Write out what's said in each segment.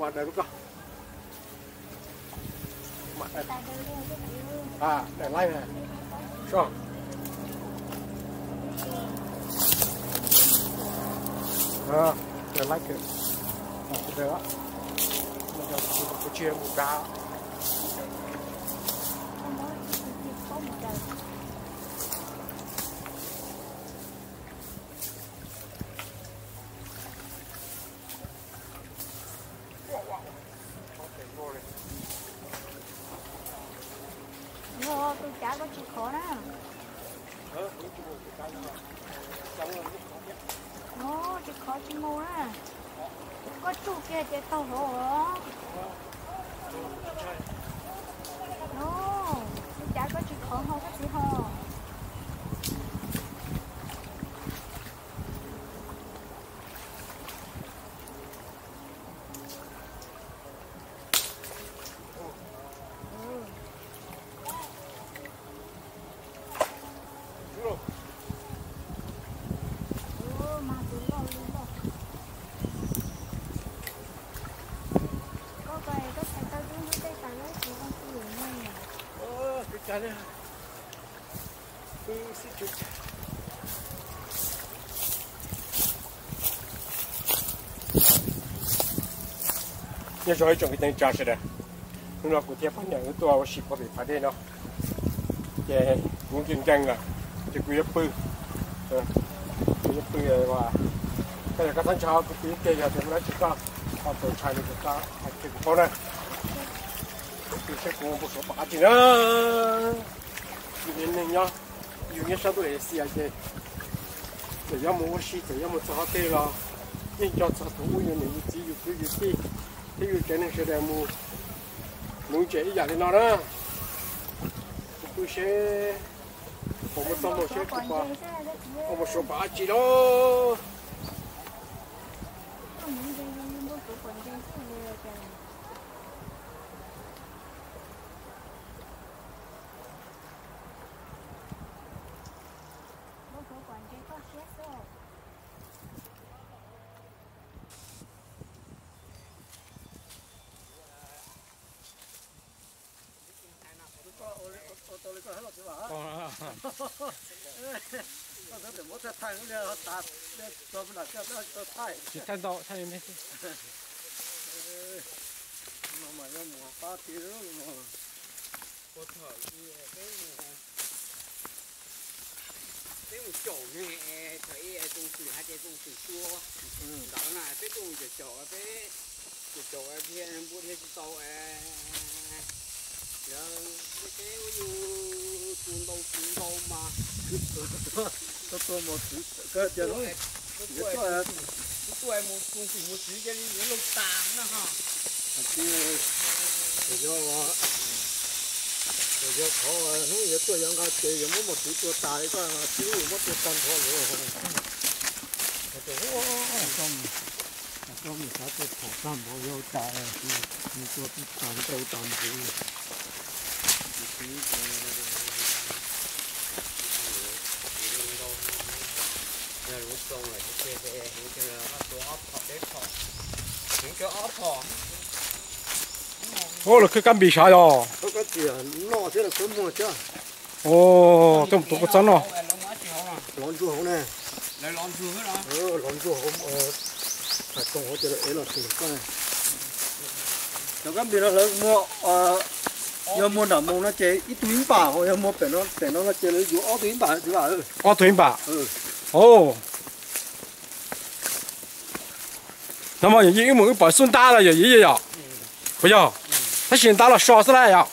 mà để lúc đó mặt đây. À để lại này. Rồi. À để lại kìa. Được á mình giờ mình có chia một cá cho hết trong cái tên trà sẽ đây nó cũng tiếp phát nhận cái tua ship có bị phát đây nó cái cũng kinh doanh là cái quý bự quý bự và cái này các thằng cháu cũng quý kia giờ thì nó chỉ có họ tổ chức được cái cái cái con này thì sẽ cũng một số bà chị nữa nên nhìn nhá dù như sao tôi xì cái để cho mua xí để cho mua cho tê nhưng cho cho thủ như này chỉ dùng cái gì thì thì cái này sẽ đem mua mua chế giả thì nó đó. Tôi sẽ có một số một số Còn bà có một số bà chỉ đó Không muốn gì, không muốn của còn gì thế là trời. Bố của còn gì có chết rồi chỉ thanh độ thanh này cái một chỗ này thấy tung sử hai cái tung sử chua đó là cái tung chỗ chỗ cái chỗ chỗ kia em buôn hết tàu giờ cái cái như tuôn đâu tuôn đâu 都多么值，哥姐侬，你做啊，你做么东西么值，叫你你弄淡了哈。这这叫我，这叫考啊，侬也做人家这也没么值做大一个，只有么做单套了。这我中，中啥子跑山没有大，你你做单都单不。Xong là cái cái nó ốp họ họ những cái ốp họ ô là cái cam bị sao rồi có cái gì nó thế là có mua chứ ô tôi tôi có chắn rồi lon chua hậu này lại lon chuồng hết rồi lon chu hậu ờ phải công là từ cái này nó bị nó lớn mua ờ 要么那么那只一堆把，我要么变到变到那只了就二堆把对吧？二堆把。嗯。哦。那么爷爷有没有把笋打了？有爷爷有，不要？他先打了，烧死了呀。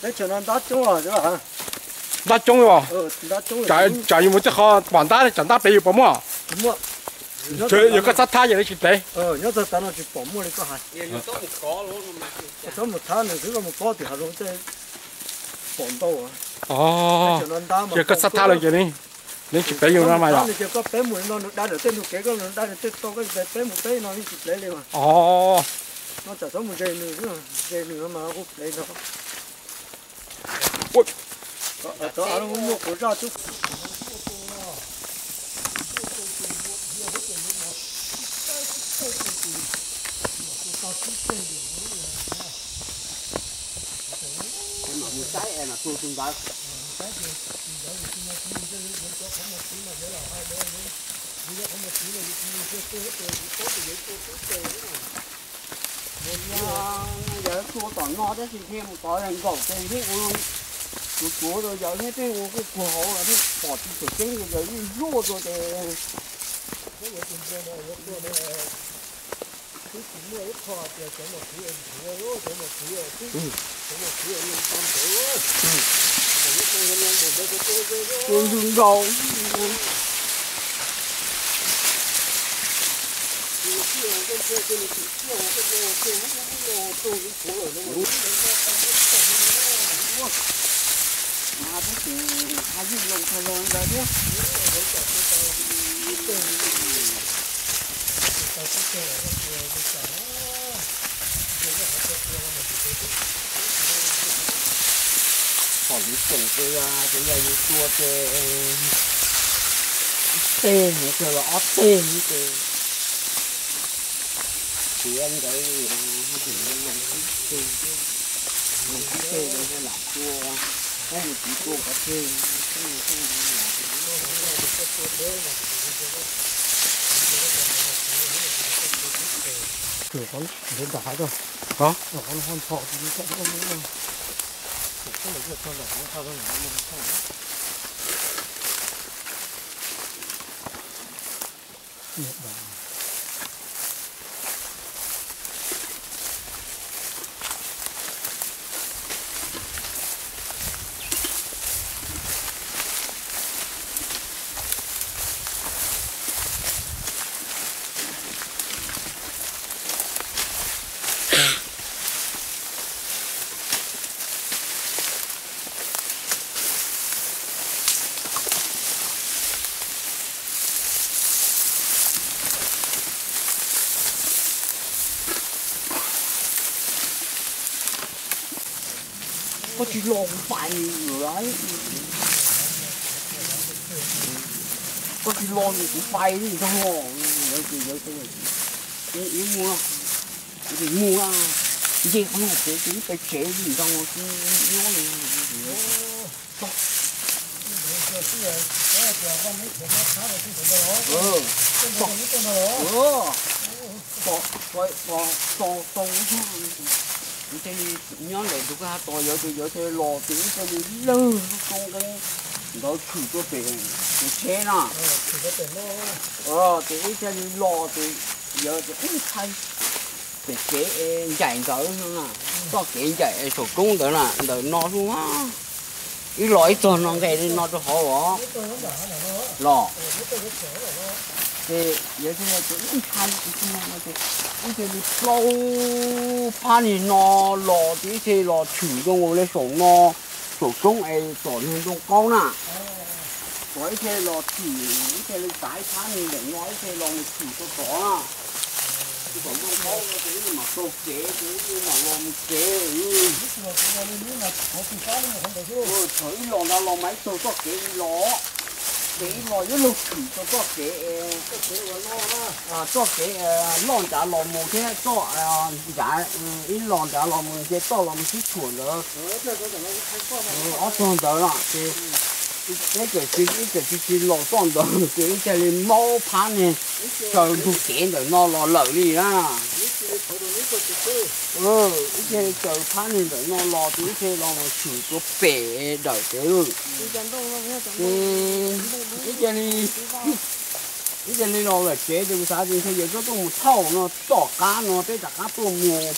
那叫人打中了是吧？打中哟。哦，打中。家家有没就好黄大的，长大白又不毛。不。chứ giờ có sát thai giờ đấy chụp đấy ờ nhớ giờ tao nó chụp bỏ mua đi có hại giờ tao một khó luôn mà. Tao một tháng này thứ có một khó thì hà luôn thế bỏ đâu à. Ờ giờ có sát thai rồi giờ đi. Nên chụp đấy nhiều ra mày rồi giờ có bé mũi nó đã được tên được cái con nó đã được tên to cái bé một cái nó đi chụp lấy liền mà. Ờ nó chả có một dây nữa dây nữa mà mà cũng lấy nó ôi ở đó nó mua của ra chút. Mà một cái em là tôi không có giờ chua toàn no đấy thì thêm có lần gầu thì thế uống chua chua rồi giờ hết thế uống cái chua hổ là cái bỏ thì chua chính rồi giờ đi rua rồi thì uống mà hai lồng lồng ra chứ còn những trồng cái cái này như chua cái tên những cái là tên những cái thì em cái gì mà thì nó làm cái tên làm cái tên nó làm chua cái này chỉ chua có tên cái này cái này là cửa con đến đá rồi Hả? Ở con hòn thọ thì nó sẽ không biết đâu không phải việc con đỏ nó sao đâu nó không sao Nhật Bản có chỉ lon phải rồi đấy có chỉ lon thì cũng phải gì đâu nhớ gì nhớ cái này cái ý mua cái mua à gì không là cái cái cái chế gì đâu cái nhớ này ừ ừ bỏ bỏ bỏ bỏ bỏ cái nhớ lại tụi cái to giờ tụi giờ thế lò tiếng cái đi nó chủ cho cái chế nè. Ờ thì cái đi lò thì giờ thì không thay để chế chạy nữa nè. Có cái chạy thủ công đó là đợi nó luôn á. Cái loại cho nó. Cái nó cho họ bỏ lò thì giờ thì là 이제 이제 cái này nó thì cái cái đi lâu pha thì nó lò thì thì lò chủ cho ngồi lên sổ nó sổ công ấy sổ nên trong con nè rồi cái lò chỉ cái lên tái pha thì để nói cái lò mình chỉ cho có à cái sổ trong con nó cái gì mà tô chế cái như mà lò mình chế ừ cái thấy lò là lò máy tô có mà không được chứ ừ lục chỉ cho có máy à cho cái lon trả lon một thế cái, à cái ít lon trả lon cái, thế cho lon chỉ cái, nữa ở trong đó là cái cái cái cái cái cái cái lò cái cái này mau rồi nó cái cái cái phá này rồi nó lò thì cái lò mà chỉ có bể đời cái luôn cái cái này cái cái này nó là chế được sao thì bây giờ nó một thau nó tỏ cá nó tới cả cá tôm nhiều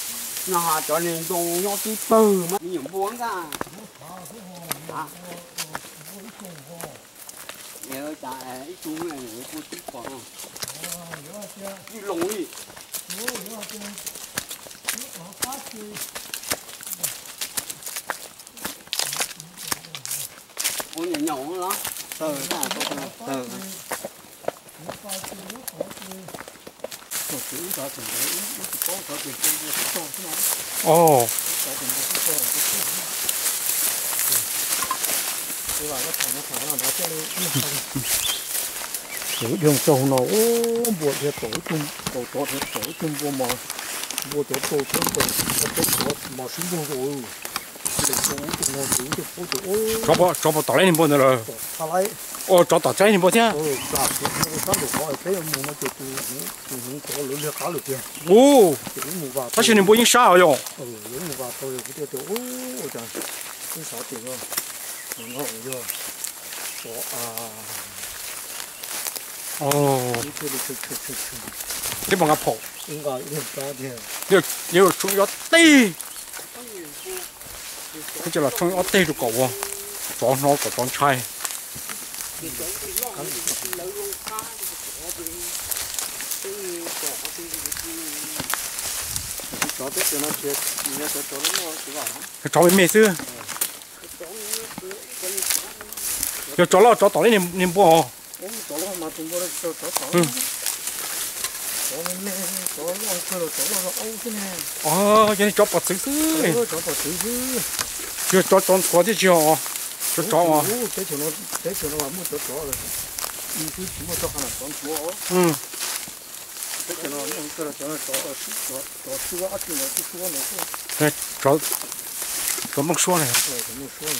nó hà cho nên tôm nó chỉ bự mà nhiều buông ra à nhớ trả ít chung này nó có chút còn đi lồng đi ôi nhỏ nhỏ đó ờ là có ờ Một chữ có thể đấy, nó chỉ có có tiền trên một con thế nào ồ có tiền một con Tôi bảo nó thả nó thả là nó sẽ lên sử dụng sâu nó bộ thiết tổ chung tổ tổ thiết tổ chung vô mà bộ tổ tổ chung bộ tổ tổ mà sinh bộ rồi để tổ chung nó đủ được bộ tổ cho bộ cho lấy tổ lên bộ nữa ta lấy ô cho tổ trái bộ chứ. Ừ ta cái cái bộ có cái mù nó chụp từ từ những tổ lớn là cá lửa kia ô những mù vào ta xin bộ những sao rồi ừ những mù vào tôi cái tổ ô trời cái sáu tiền rồi cũng ngộ rồi có à ồ cái bọn ngập hộ cũng gọi được ra điều nhiều nhiều chúng gió tê cái chỗ là chúng gió tê được cậu có nó có con trai cái chó biết nó chết, nó chó nó chó nó. Cái chó bị mệt chứ. giờ chó lo chó tỏ lên niềm bò chó lo mà chúng bò chó chó tỏ ờ giờ chó bọt sướng sướng chó bọt sướng sướng giờ chó chó có gì chưa chó chó à thế chỗ nó thế chỗ nó mà mua chó chó rồi đi cứ chỉ mua chó hàng là chó chó ừ thế chỗ nó mua chó chó chó chó chó chó ăn chó chó chó nó thế chó chó măng xua này chó măng xua này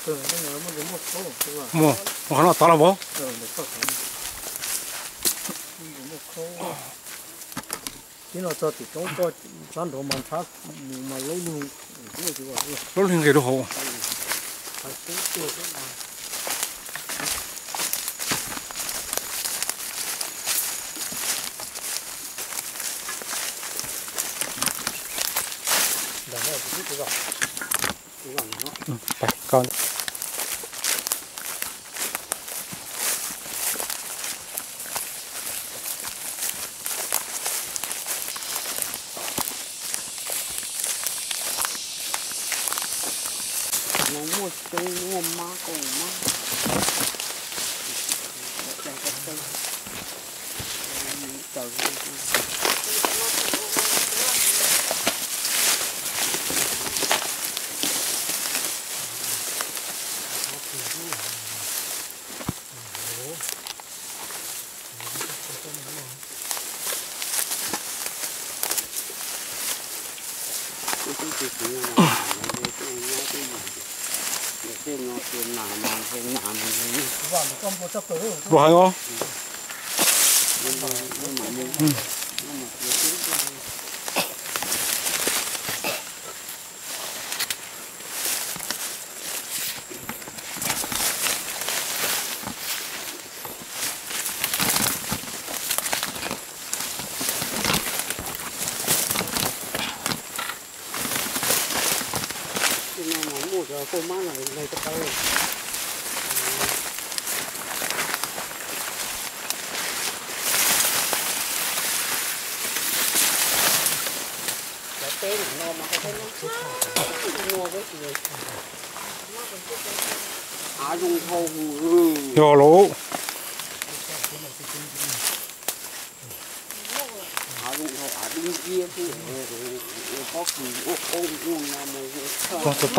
这个对，那个么怎么说是吧？么我 不喊哟。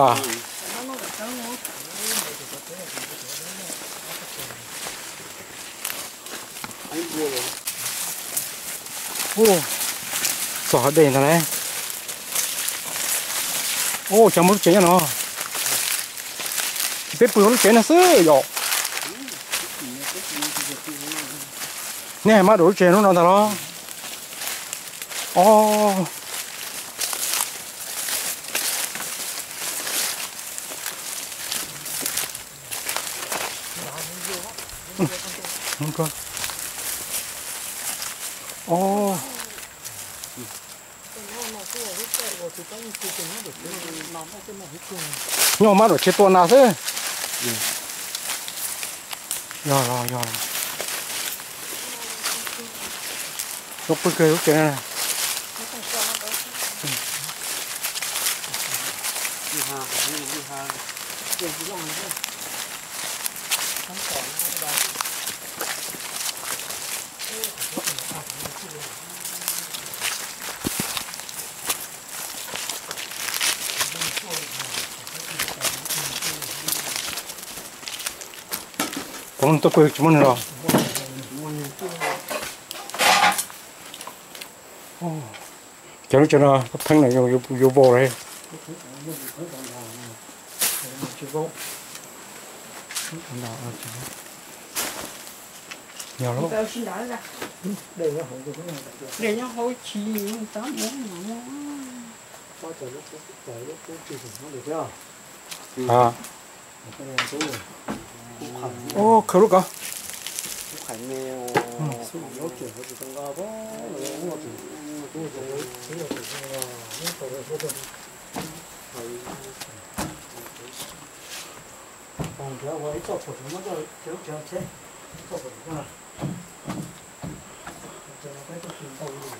ta ô xỏ đèn này. Ô chẳng muốn chế nó. Chỉ biết bướm chén nó sư, rồi nè má đổ chế nó nó ta đó. Ô. không có ồ nhỏ mắt đổi chết tuần nào thế rồi rồi rồi lúc bữa kia lúc kia này đi đi đi tiền chỉ lòng thôi không còn đâu đâu cũng tôi quên chúng mình rồi. Cho nó cho nó này vô vô vô đây. Nhiều lắm. Tao xin ra đây nó không có tám bốn nó. bao giờ lúc trời lúc cũng chỉ nó được chưa à. cái này rồi ô khởi lúc cả phải mèo nó chuyển vào từ trong ga có nó ngọt rồi rồi chính là từ trong ga nó phải là số tiền còn theo với cho phụ nó rồi thiếu cho thế cho phụ nó là cho nó cái cái tiền tàu này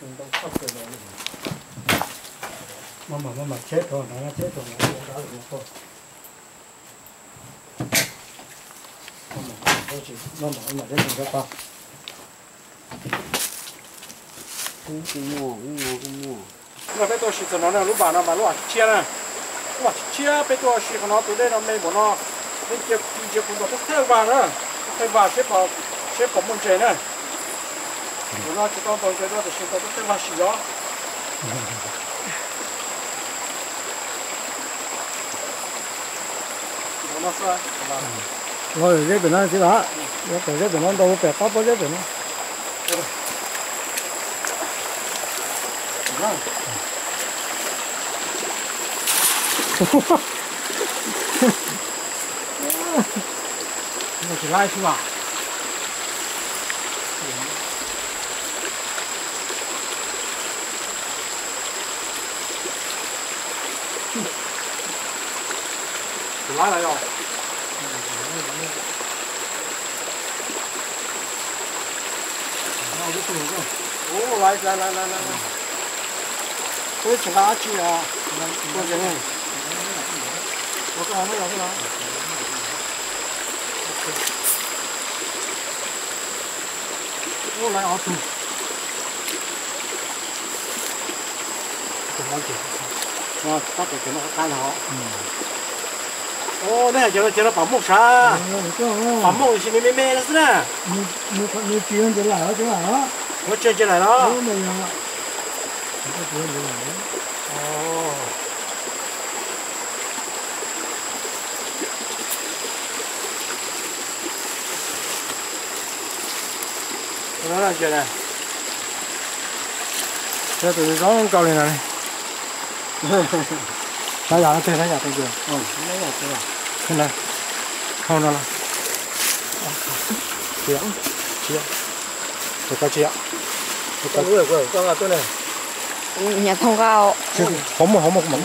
tiền tàu sắp rồi đấy mà mà mà mà chết rồi nó chết rồi nó cũng đã được rồi mà mà nó nó mà mà đến được không cũng cũng mua cũng mua cũng mua nó phải tôi xịt nó nè lúc bà nó bà lúc à chia nè. Lúc à chia phải tôi xịt nó từ đây nó mấy bộ nó. Nên chia chia cũng có theo vào nữa. Theo vào xếp vào xếp vào môn nè. Rồi nó chỉ có tôi cái đó thì xịt tôi theo vào xịt đó nó sao rồi cái bên này chứ hả cái cái bên này đâu phải có cái bên này nó chỉ lai xuống à chỉ lai lại rồi ô lại lại lại lại lại tôi chỉ là chỉ à tôi chỉ này tôi có nó cái đó ô lại ở tù rồi tắt được cái nó cái nó ô này giờ giờ nó bảo mốc sa bảo mốc thì mình mê mê là sao你你你别人就来了就来了， nó chơi chơi này đó. Đúng rồi ạ ồ đó là chơi này chơi tụi nó câu lên này. Nó giờ nó chơi nó giờ tôi chưa ừ nó giờ tôi không đây không đâu đâu chị ạ chị ạ tôi có chị ạ con lúa của con là tôi này nhà thông cao. Không mà không mà không mà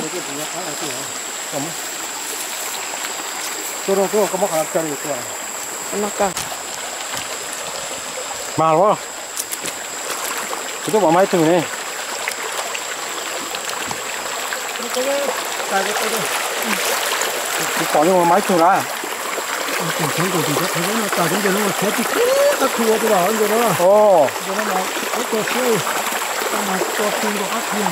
không mà tôi đâu tôi có mắc hàng chân được rồi mắc cả mà đúng không? Tôi bỏ máy từ này. Có nhưng mà máy từ ra còn sống còn gì đó thấy nó tao cũng cho nó chết các thua tôi bảo rồi đó ồ rồi nó nói cái cờ chơi ta mà cho tin của các thua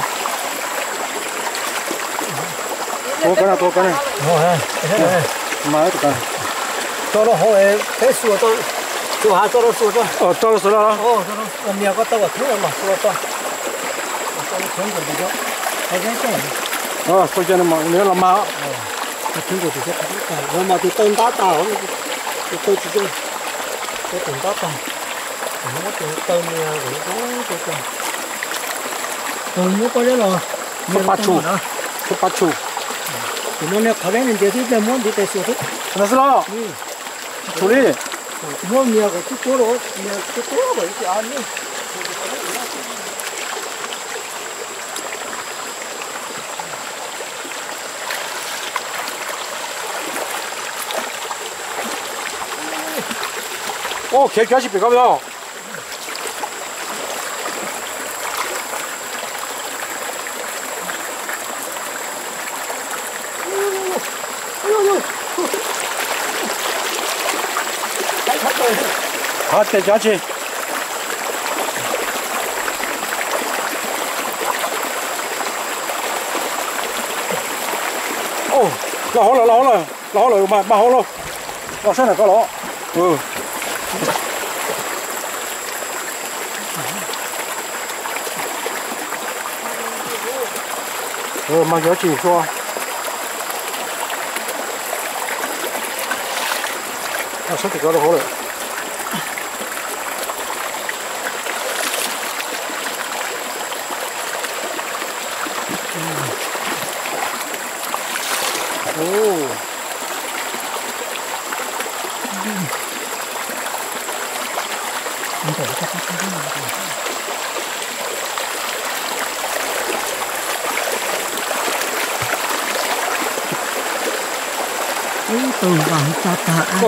tôi cái nào tôi cái này ồ hả mà tôi cái tôi nó hỏi cái sủa tôi sủa hả tôi nó sủa tôi ờ tôi nó sủa đó ồ tôi nó nhà có tao thứ mà sủa tôi tôi nó xuống rồi đi đó thấy cái này ờ tôi cho nó mà nếu là mà chúng tôi thì sẽ cái này mà thì tên tá tàu thì tôi chỉ cho cái tiền tốt rồi không có tiền tôm gì cũng có cái tiền tôm nó có đấy rồi. Nó bắt chủ nó. Bắt chủ thì nó nè khởi lên thì tiếp lên muốn đi tới siêu thích nó sẽ lo. Ừ. Chủ đi. Muốn nhiều cái chút cố rồi nhiều chút cố rồi chứ ăn đi. kéo kéo chỉ bị không đâu hết cái chó chi ô lỗ lỗ lỗ lỗ lỗ mà mà lỗ lỗ sao này có lỗ ừ Ừ, mang nhớ chỉ cho. Nó sẽ thì có hổ rồi.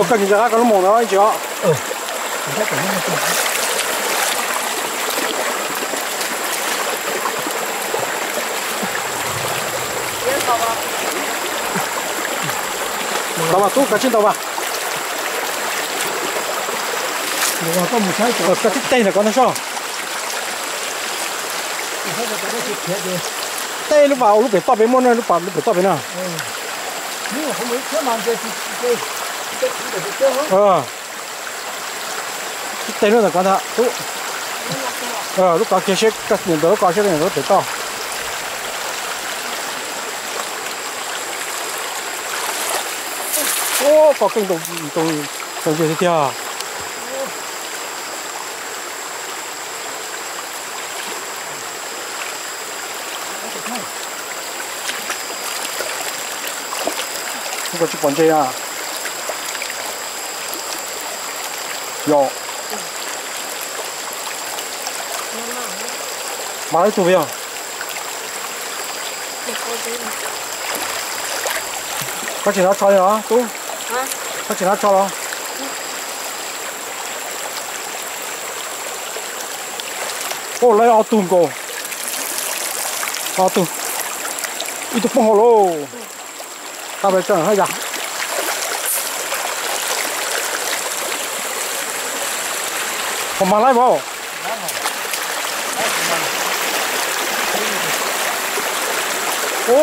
cần gì ra con mồm nó chị ạ. Ừ. Tàu bà tú cá chín tàu bà. Đúng có một cái chỗ. Cá chín tên là con nó sao Tên lúc vào lúc phải to bế môn lúc vào lúc phải to bế nào. Ừ. Nhưng không biết thế mà cái ờ. Tên nó là con thợ tú ờ lúc đó kia sẽ cắt những đứa coi sẽ những đứa tự to. Ô có kinh đồng đồng đồng gì thế à không có chút còn chơi à? 有。马来怎么样？把警察抓了啊！走。啊。把警察抓了。ô lấy ao tùm cô ao tùm ít tụp hồ lô tao bây chờ hơi giặt ผมมาไล่บ่โอ้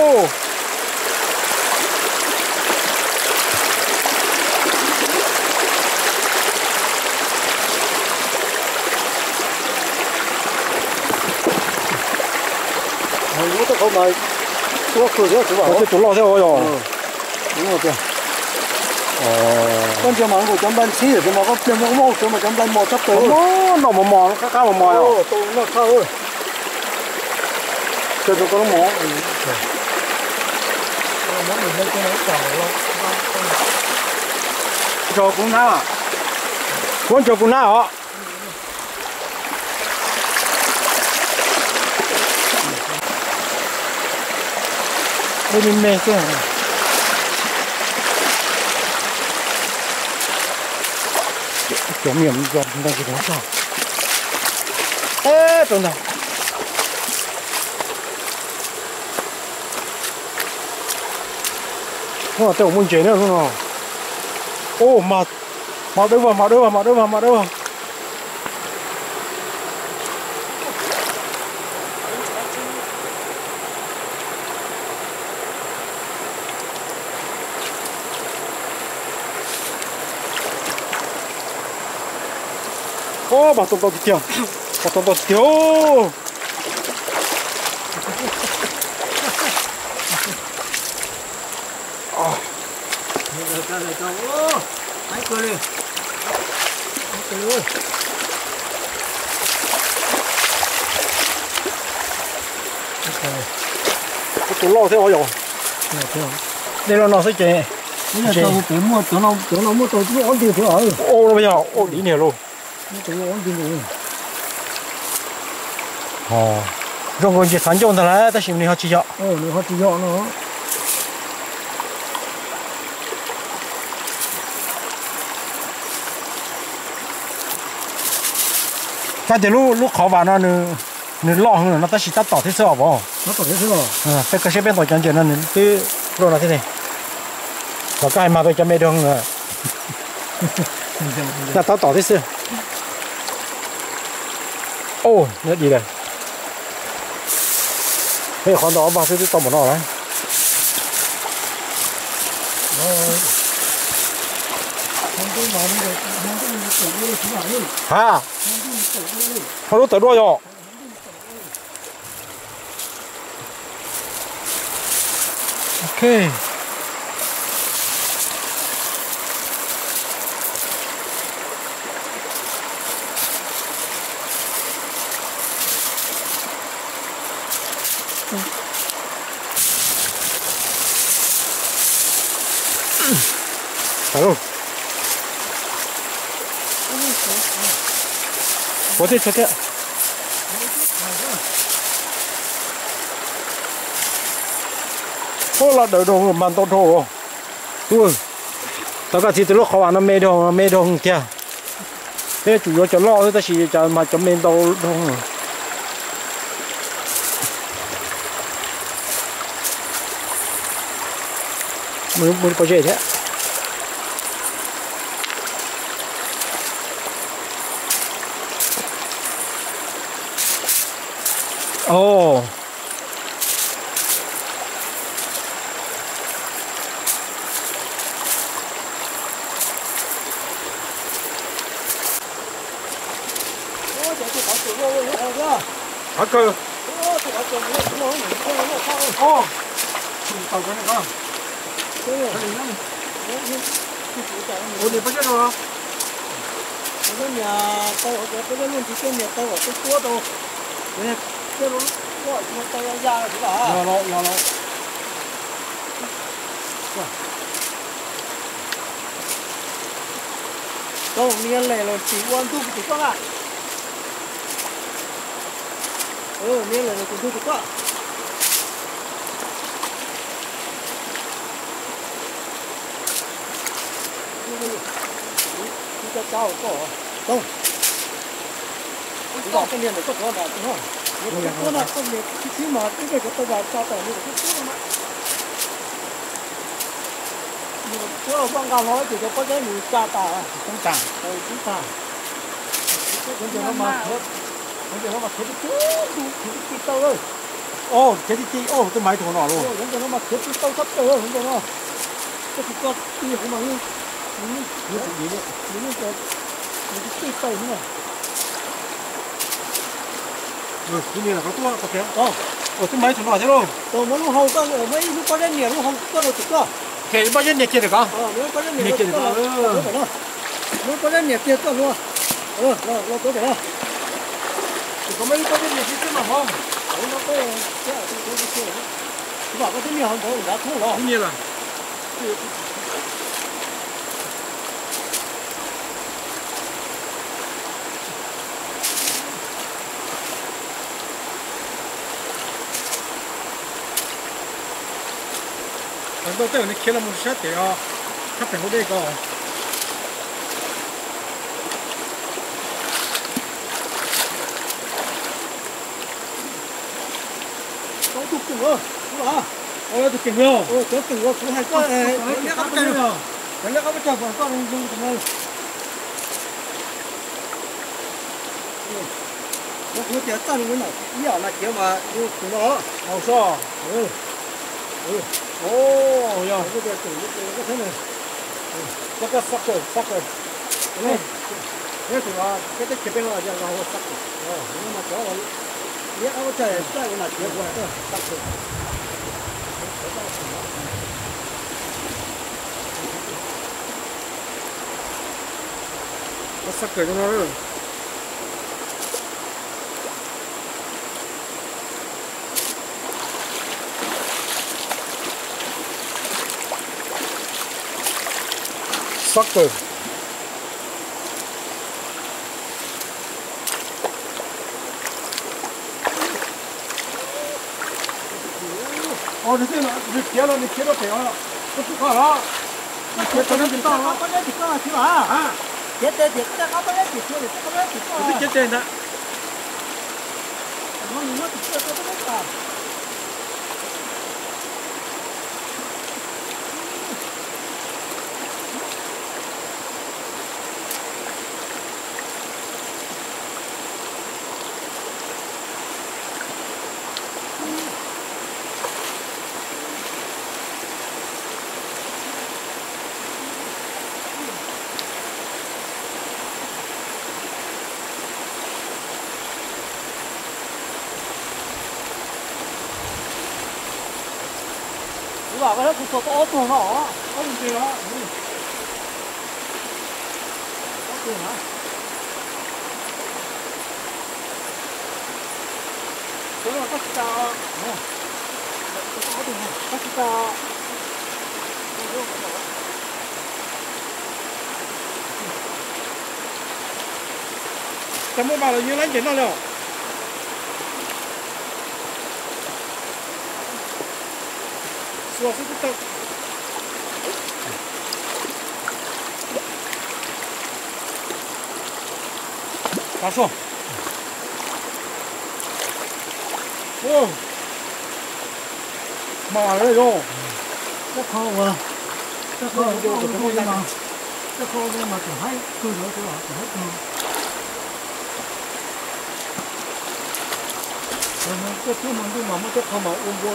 我这后面多吃点是吧？我这都老些我要，嗯，我这。Ờ. con chưa mỏng của chấm bên xí rồi mỏng có chấm có mò chấm mà chấm bên mò sắp tới. Nó nó mò mò nó cao mò mò rồi. tôi nó cao rồi ừ. cho tôi có mò. Mò mình lên cái nó tròn luôn cho cũng nào à con cho cũng nào ạ Hãy subscribe cho kênh Chỗ miệng giọt đang cái đó sao? Ê, trông nào. Wow, tôi muốn chơi nữa luôn à. Ô, mà mà đâu vào, mà đâu vào, mà đâu vào, mà đâu vào. Ô, bà tông tông kìa. Bà tông tông kìa. Ô. Rồi cho rồi cho. Ô, hãy cười đi. Hãy cười ơi. Cái tủ lò thế bao giờ? Đây là nó sẽ chơi. Bây giờ tao phải mua chỗ nào chỗ nào mua tao cứ ổn định thôi ở. Ô, nó bây giờ, ô, đi nè luôn. Mua chỗ nào ổn định rồi. Ồ. Rong con chỉ sản dụng thôi là ta xem ni họ chỉ họ chỉ dọn nó. Cái từ lúc lúc khó vào nó nè nè lo hơn nó ta chỉ ta tỏ thế sao bỏ. Nó tao thấy rồi. À, cái cái bên tỏ chân chân nó nè cái rồi là thế này. Và cái mà tôi cho đồng à. Là ta tỏ thế sao? Ô, nhất gì đây. Thế con đó bao nhiêu tao một nó đấy. hả có mà đi được, không có đi tự đi là đi. Hả? Không đi tự đi. Họ nó tới đua rồi. Ok. Alo. Có thể cho thế. Ô là đỡ đồ màn tốt thổ. Ui. Tất cả thì từ lúc khó ăn mê đồ mê đồ kia. Thế chủ yếu cho lo thôi ta chỉ cho mà cho mê đồ đồ. Mới mới có gì thế? Ồ. chỉ quan tu chỉ có à? Ừ này là cũng tu chỉ có chúng ta cao có không. Chúng ta cái miếng này có có nào đúng không? Cái có có miếng cái thứ mà cái cái tao vào tao tao như cái thứ mà chỗ con gà nói thì có cái mùi cha tà không tàng. ừ chúng ta bây giờ nó mà hết bây giờ nó mà hết cái chú cái tao ơi thế thì chị, ồ, tôi máy thổ nọ luôn. bây giờ nó mà hết cái tao sắp tới rồi bây giờ nó cái cái con đi không mà như như như như như như cái cái cái tao nữa. Ừ, cái này là có tua, có kéo. ờ. Ồ, tôi máy thổ nọ thế rồi. tôi muốn hầu có ở mấy lúc có đến nhiều lúc không có đâu chỉ có Thế bao nhiêu nhiệt kia được không? ờ nếu có đến nhiều Nhiệt kia có được đâu không? có đâu nếu có đến nhiều kia có luôn ờ rồi rồi có thể Thì có mấy có nhiệt nhiệt kia mà không? nó có cái cái cái cái cái bảo có cái nhiều hơn thôi đã thu rồi Tất nhiên là. tôi tưởng này kia là một sát để họ khắp phải hút đây cơ, có tụt tụt rồi không ạ ôi tụt tụt rồi ôi tụt tụt rồi cũng hay có cái nó bắt chân rồi cái nó bắt chân rồi con nó dùng tụt rồi nó cứ chết tao nó nhỏ là kiểu mà tụt nó màu sò ừ ừ 오, 야. 이렇게 이렇게 되네. 잠깐 싹 줘, 싹 줘. 네. 그래서 와, 그때 개병을 하지 않고 하고 싹 줘. 어, 이거 맞죠? 얘 하고 잘 했다, 이거 맞죠? 싹 줘. 싹 줘, 이거를. Sucker. Ồ, thế là việc kia là việc kia nó phải là có chút khó đó. Việc cho nó bị tao đó. Có cái gì có chứ à? À, Chết chết chết, có cái gì chưa được, có cái gì có. cái chết tên đó. Nó nó chưa có cái gì. 你 có 저거 또 나. 아니 돼요. 또 나. 저거 같다. 어. 저거 어디 나. 같다. cái món bao là như lấy chỉnh nó rồi. xua xích tiếp tục cá xuống. Ô. Mà đây rồi. Chắc không à chắc không vô được cái mà. chắc không nhưng mà phải hết cứ nữa cứ lại phải hết luôn rồi nó cái thứ mà cái mà mới chắc không mà ôm vô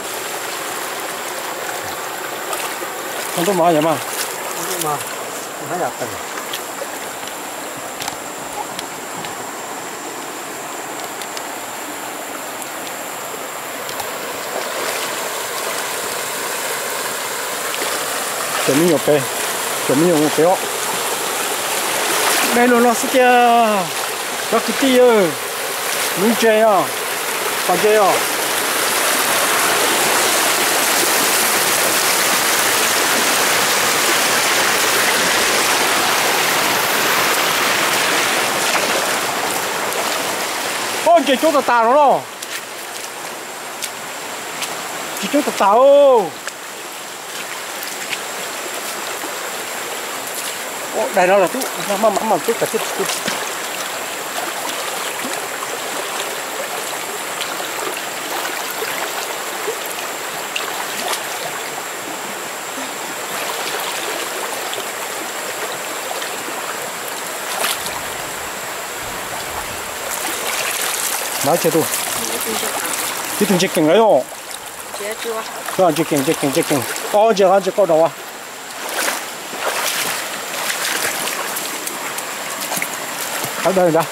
한번 마, 야마. 한번 마. 하나 약간. 재미 옆에 재미 옆에요. đây luôn nó sẽ kia các à. cái tia núi chè à, còn chè à. chỉ chỗ tàu tàu đó. Chỉ chỗ tàu. Tàu đây nó là chút mà mà mà chút cả chút chút nói chưa tu cái thằng chicken ấy không Chế chưa? cái chicken chicken chicken. Oh giờ ăn chỉ có đâu à? Ở đây đã.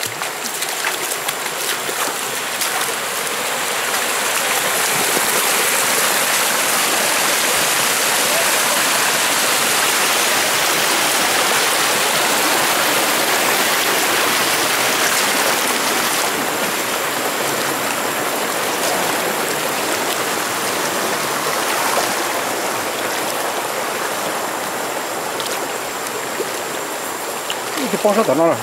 thì con sao nó rồi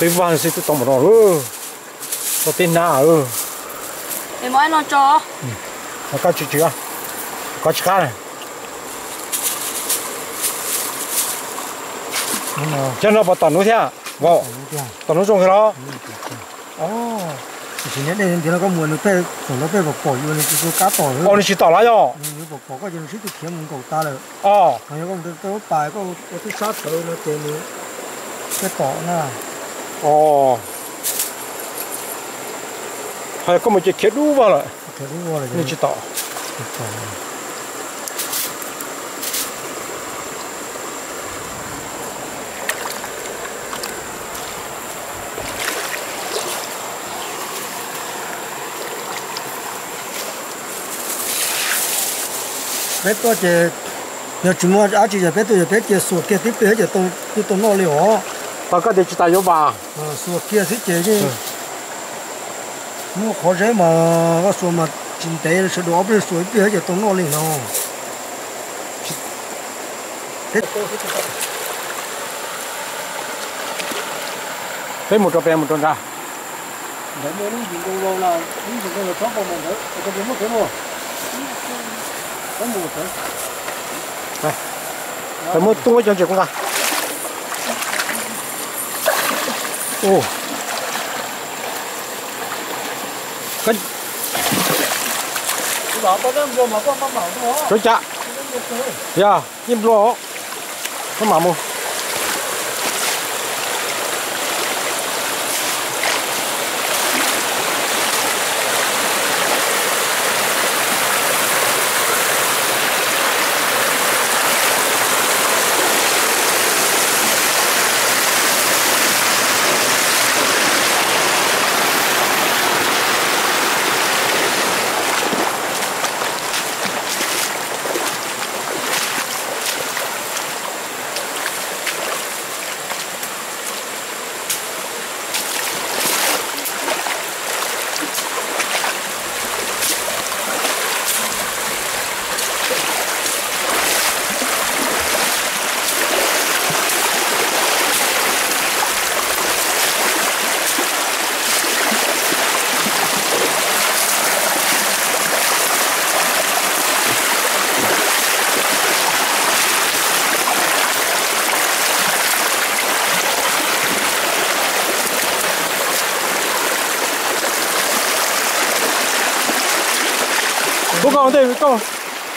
cái vàng sẽ tự tông vào nó ừ có tên na ừ để mỗi nó cho nó cá chữ chữ à cá chữ cá này cho nó vào tận luôn thế à Vâng. Wow. Tao nó trông cái đó. Ồ. Chỉ nhớ đây thì nó có muốn nó tê, nó tê vào cổ như cái cá tỏi. Ồ, nó chỉ tỏi lá rồi. Nó vào cổ cái gì nó chỉ cái kiếm cổ ta rồi. Ồ. Nó có một cái bài có có cái sát thôi nó tê nữa. Cái tỏ nó. À. Ồ. Hay có một cái kết đu vào rồi. Kết đu vào rồi. Nó chỉ tỏi. Chỉ tỏi. bé có chế giờ chúng mua ở chỉ giờ bé tôi giờ bé chế sụt kia tiếp tế giờ tôi tôi tôi nói liệu bà có thể chỉ tay cho bà. Ờ, sụt kia thì chế chứ. Ừ. Mua khó dễ mà cái sụt mà chính tế là sụt đó bên sụt kia giờ tôi nói liệu nào thế một trò bè một trò ra. Để mua những gì đâu lâu là những gì đâu là chó của mình đấy, tôi muốn thế có mù thử. Này phải mua tôi cho chị cũng ra. Ô. Cái, cái đó bao nhiêu mà có bao nhiêu đúng không? rồi chạ dạ nhím lo không mà mua 안 돼, 이거.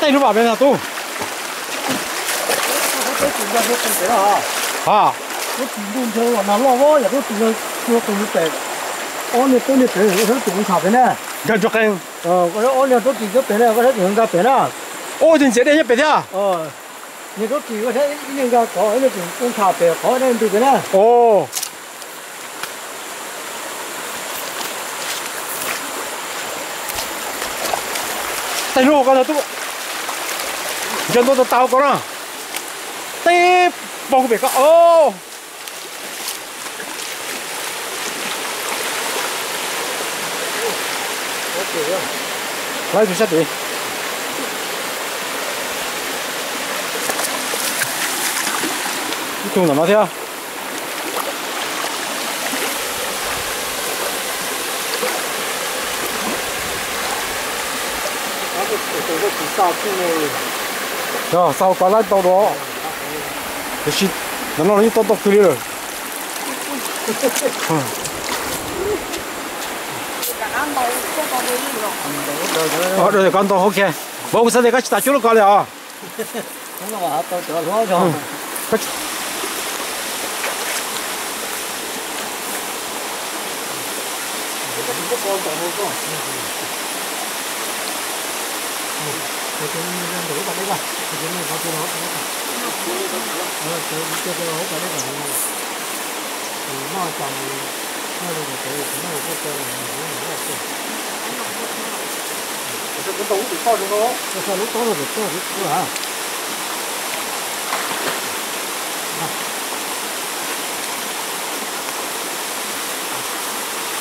때리는 거 안에 놔둬. 아. nó cũng buồn chơi nó lo vô là nó cũng nó cũng nó tệ ôn này tôi này tệ nó cũng thảo thế nè. Gần cho cái ờ cái ôn này tôi chỉ cho tệ này cái đó thường ra tệ nè. Ô thì dễ đây nhất tệ thế à? ờ. Nhưng tôi chỉ có thể nhưng ra có cái này cũng thảo tệ có nên tệ nè. Ô. tay rô con tu chân tôi tao có nó tê bông bể có ô! Lấy chút sắt đi. Chung là nó theo à? 야, 싸우 빨라 떠도. 역시 나는 이 떠도 그려. 어, 네, 간다. 오케이. 먹고서 내가 같이 다 줄을 거래. 아. thì cái này có cái đó cả ờ cái cái cái cái đấy cả thì nó tầm nó là cái cái này cái cái này nó là cái cái cái tủ thì sao nó? Cái sao lúc tối rồi cái lúc tối à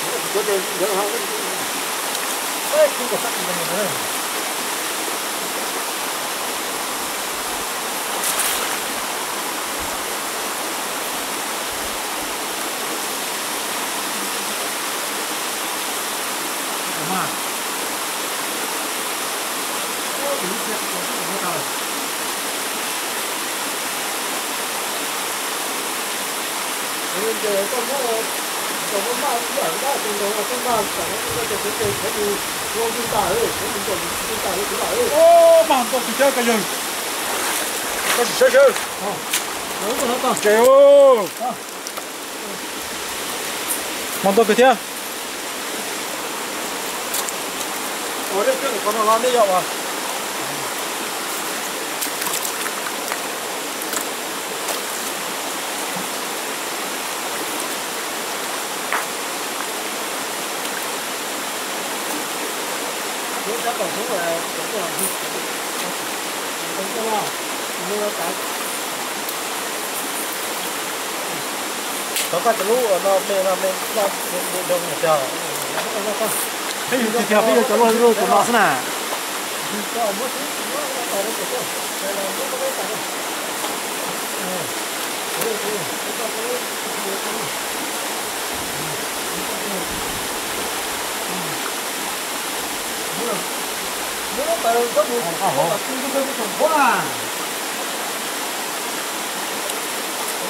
Hãy subscribe cho kênh Ghiền Mì Gõ Để không? Bỏ lỡ những video hấp dẫn chính diện của cái motor nên giờ con nó còn con ba cũng ở đó thì nó là con ba chẳng nó là cái cái cái cái gì? Luôn chúng ta ơi chúng ta chúng ta chúng ta ơi ô bạn tôi chỉ chơi cái gì? Con chỉ chơi chơi đúng rồi con chơi ô mong tôi cái thế. Ủa đấy, cái con nó làm đấy vậy à? của vịt đánh cho bò mua cá có cả cái lũ ở nó mê nó mê nó mê đông nhà chờ bây giờ bây giờ cho luôn luôn của nó thế nào Thank you. Có cái mùa không cái mùa à.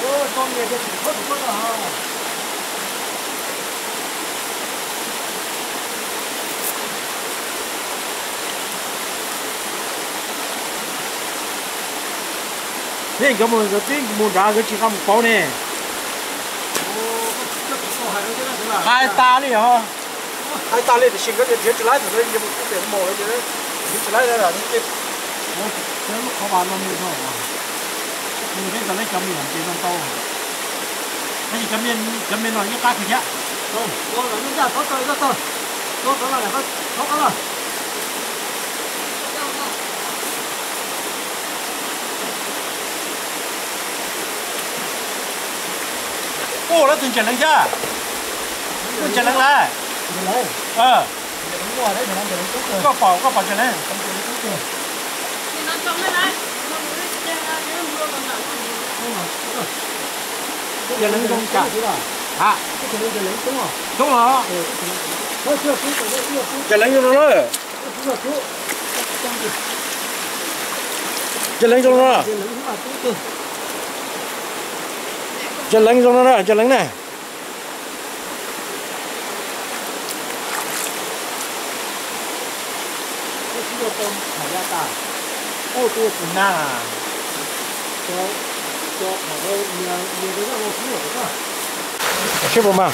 Ôi, con này không có cái một cái đá cái chỉ không bao nè hai ta đi hả hai ta đi thì xin cái tiền chỉ lái thì nó nhưng cái tiền mồ cái gì đấy lái ra là chết thế nó có bán nó như thế nào mình thấy cái lấy chấm miệng tiền nó to cái gì chấm miệng chấm miệng nó như cá thịt á không có là nó ra có to có to có có là có có có là ô nó từng chèn lên chưa từng chèn lên lại ờ có bảo có bảo chèn lên thì nó trông lên này nó mới đem ra, cái mưa còn nặng chèn lên không cả à cái cái lấy đúng không đúng rồi nó chưa cứ chưa cho nó rồi chưa cứ chèn lên cho nó cho nó này. cái chưa tôm thả ra ta ô tôi cũng na cho cho thả ra nhiều nhiều cái nó cũng được đó吃不嘛？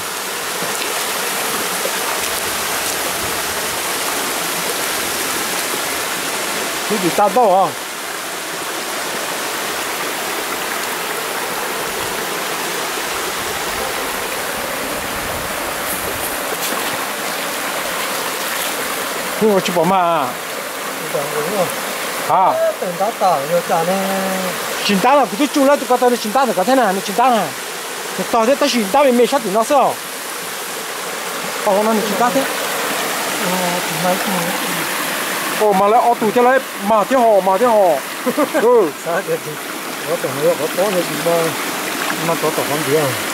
有点大道啊！你我吃饱嘛？等我啊，等它打要 còn đúng từng đó tờ rồi tờ này chín tám là cứ chú lấy tụi tao chín tám thì có thế nào nó chín tám à. Thì tao thế tao chín tám mình mê sát ờ, ờ, tụi nó sao còn nó chín tám thế. Ô mà lại ô tụi thế lại, mà thế hồ mà thế hồ ừ. Sao thế chứ, có tụi nó có có gì mà mà có tụi con gì không à?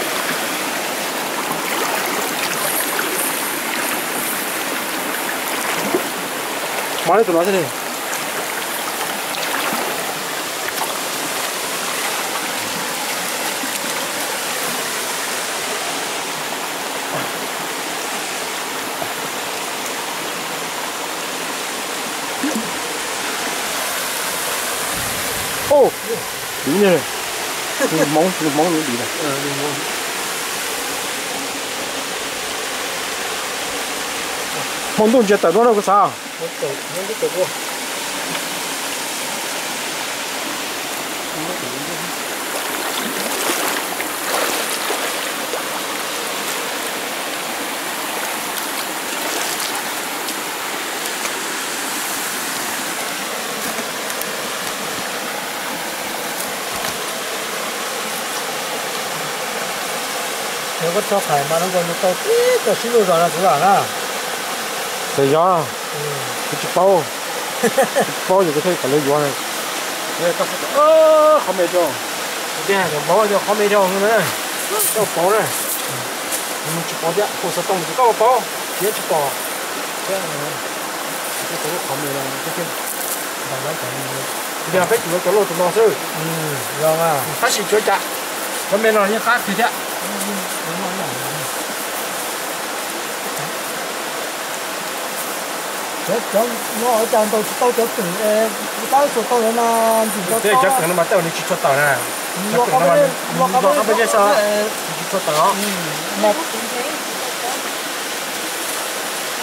Má lên tụi nó thế này Ồ, oh, đúng rồi Móng, móng nó bị này Ờ, móng món đồ chết tao đâu có sao nếu có cho phải mà nó còn một tàu tí xíu rồi là cũng là thấy gió ừ. cái chụp bao bao giờ có thấy cả lấy gió này. Cái cà phê ơ không biết đâu cái này bao giờ không biết đâu nữa đâu bao này. Ừ. Ừ. Mình chụp bao đấy cô sao tông chụp bao bao chế chụp bao cái này cái cái không biết đâu cái cái bằng đấy cái này giờ phải chụp cái lô tụi nó chứ. Ừ vâng à. rồi mà phát sinh chuối chặt cái bên này như khác thì thế chết chết. Nó ở trong tôi tôi chết từ tôi số tôi là chỉ có thế chắc chắn nó mà tao đi cho tao nè. Nó có bên nó có bây giờ sao? cho tao. Một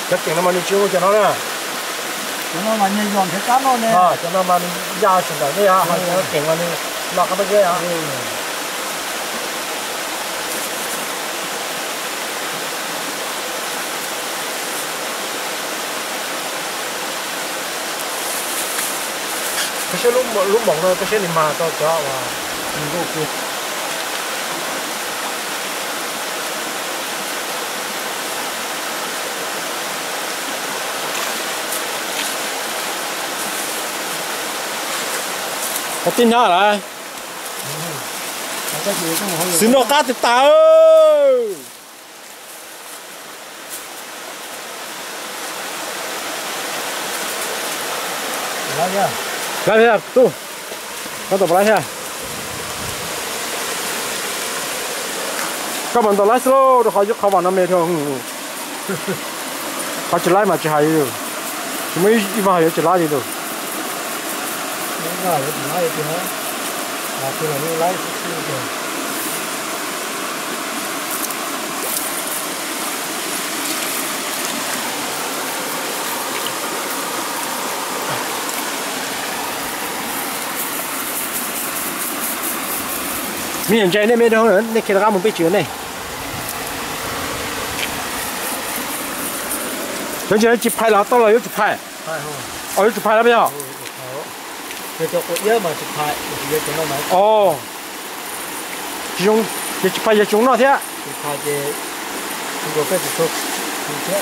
chắc chắn nó mà đi chiếu cho nó nè. Nó mà nhìn dọn cái cá nó nè. À cho nó mà ra đây à hay nó kiện mà lọc cái bây giờ xe lúc lúc mỏng rồi cái xe này mà tao cho vào mình có kia có tin nhá không xin nó cá thì tao đó nha Ra đây tu. Có tập lái xe. Các bạn tập lái slow, được họ giúp không vào năm mê không, Họ chỉ lái mà chỉ hay rồi. Chỉ mấy đi vào chỉ lái đi đâu? đúng rồi thì nói thì nó là là như lấy cái gì rồi mình nhận chạy này mê đâu nữa, này kia là một bê chứa này. Chúng chỉ chỉ phải là tao là yếu chỉ phải. Ờ yếu chỉ phải là bây giờ. cái chỗ có nhớ mà chụp phải thì cái nó nói Ồ. Chỉ dùng chỉ phải chỉ dùng nó thế. chụp phải thì chúng tôi phải chụp chụp chết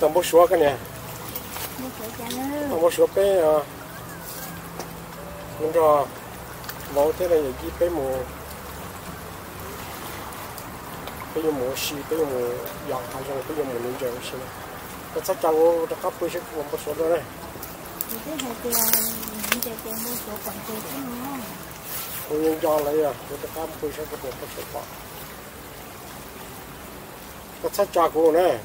tầm bố cái này. một số chả nữa Tầm bố bé à. Mình cho máu thế này gì bé mù. Bé mù xì, bé mù dọn hay xong bé mù nên chờ xì. Cái sách trang nó cấp bố bố đó này. cái cái tiền một số chứ nó Cô nhân cho lấy à, cô ta cấp bố xóa cái bố xóa bỏ. Cái sách trang này.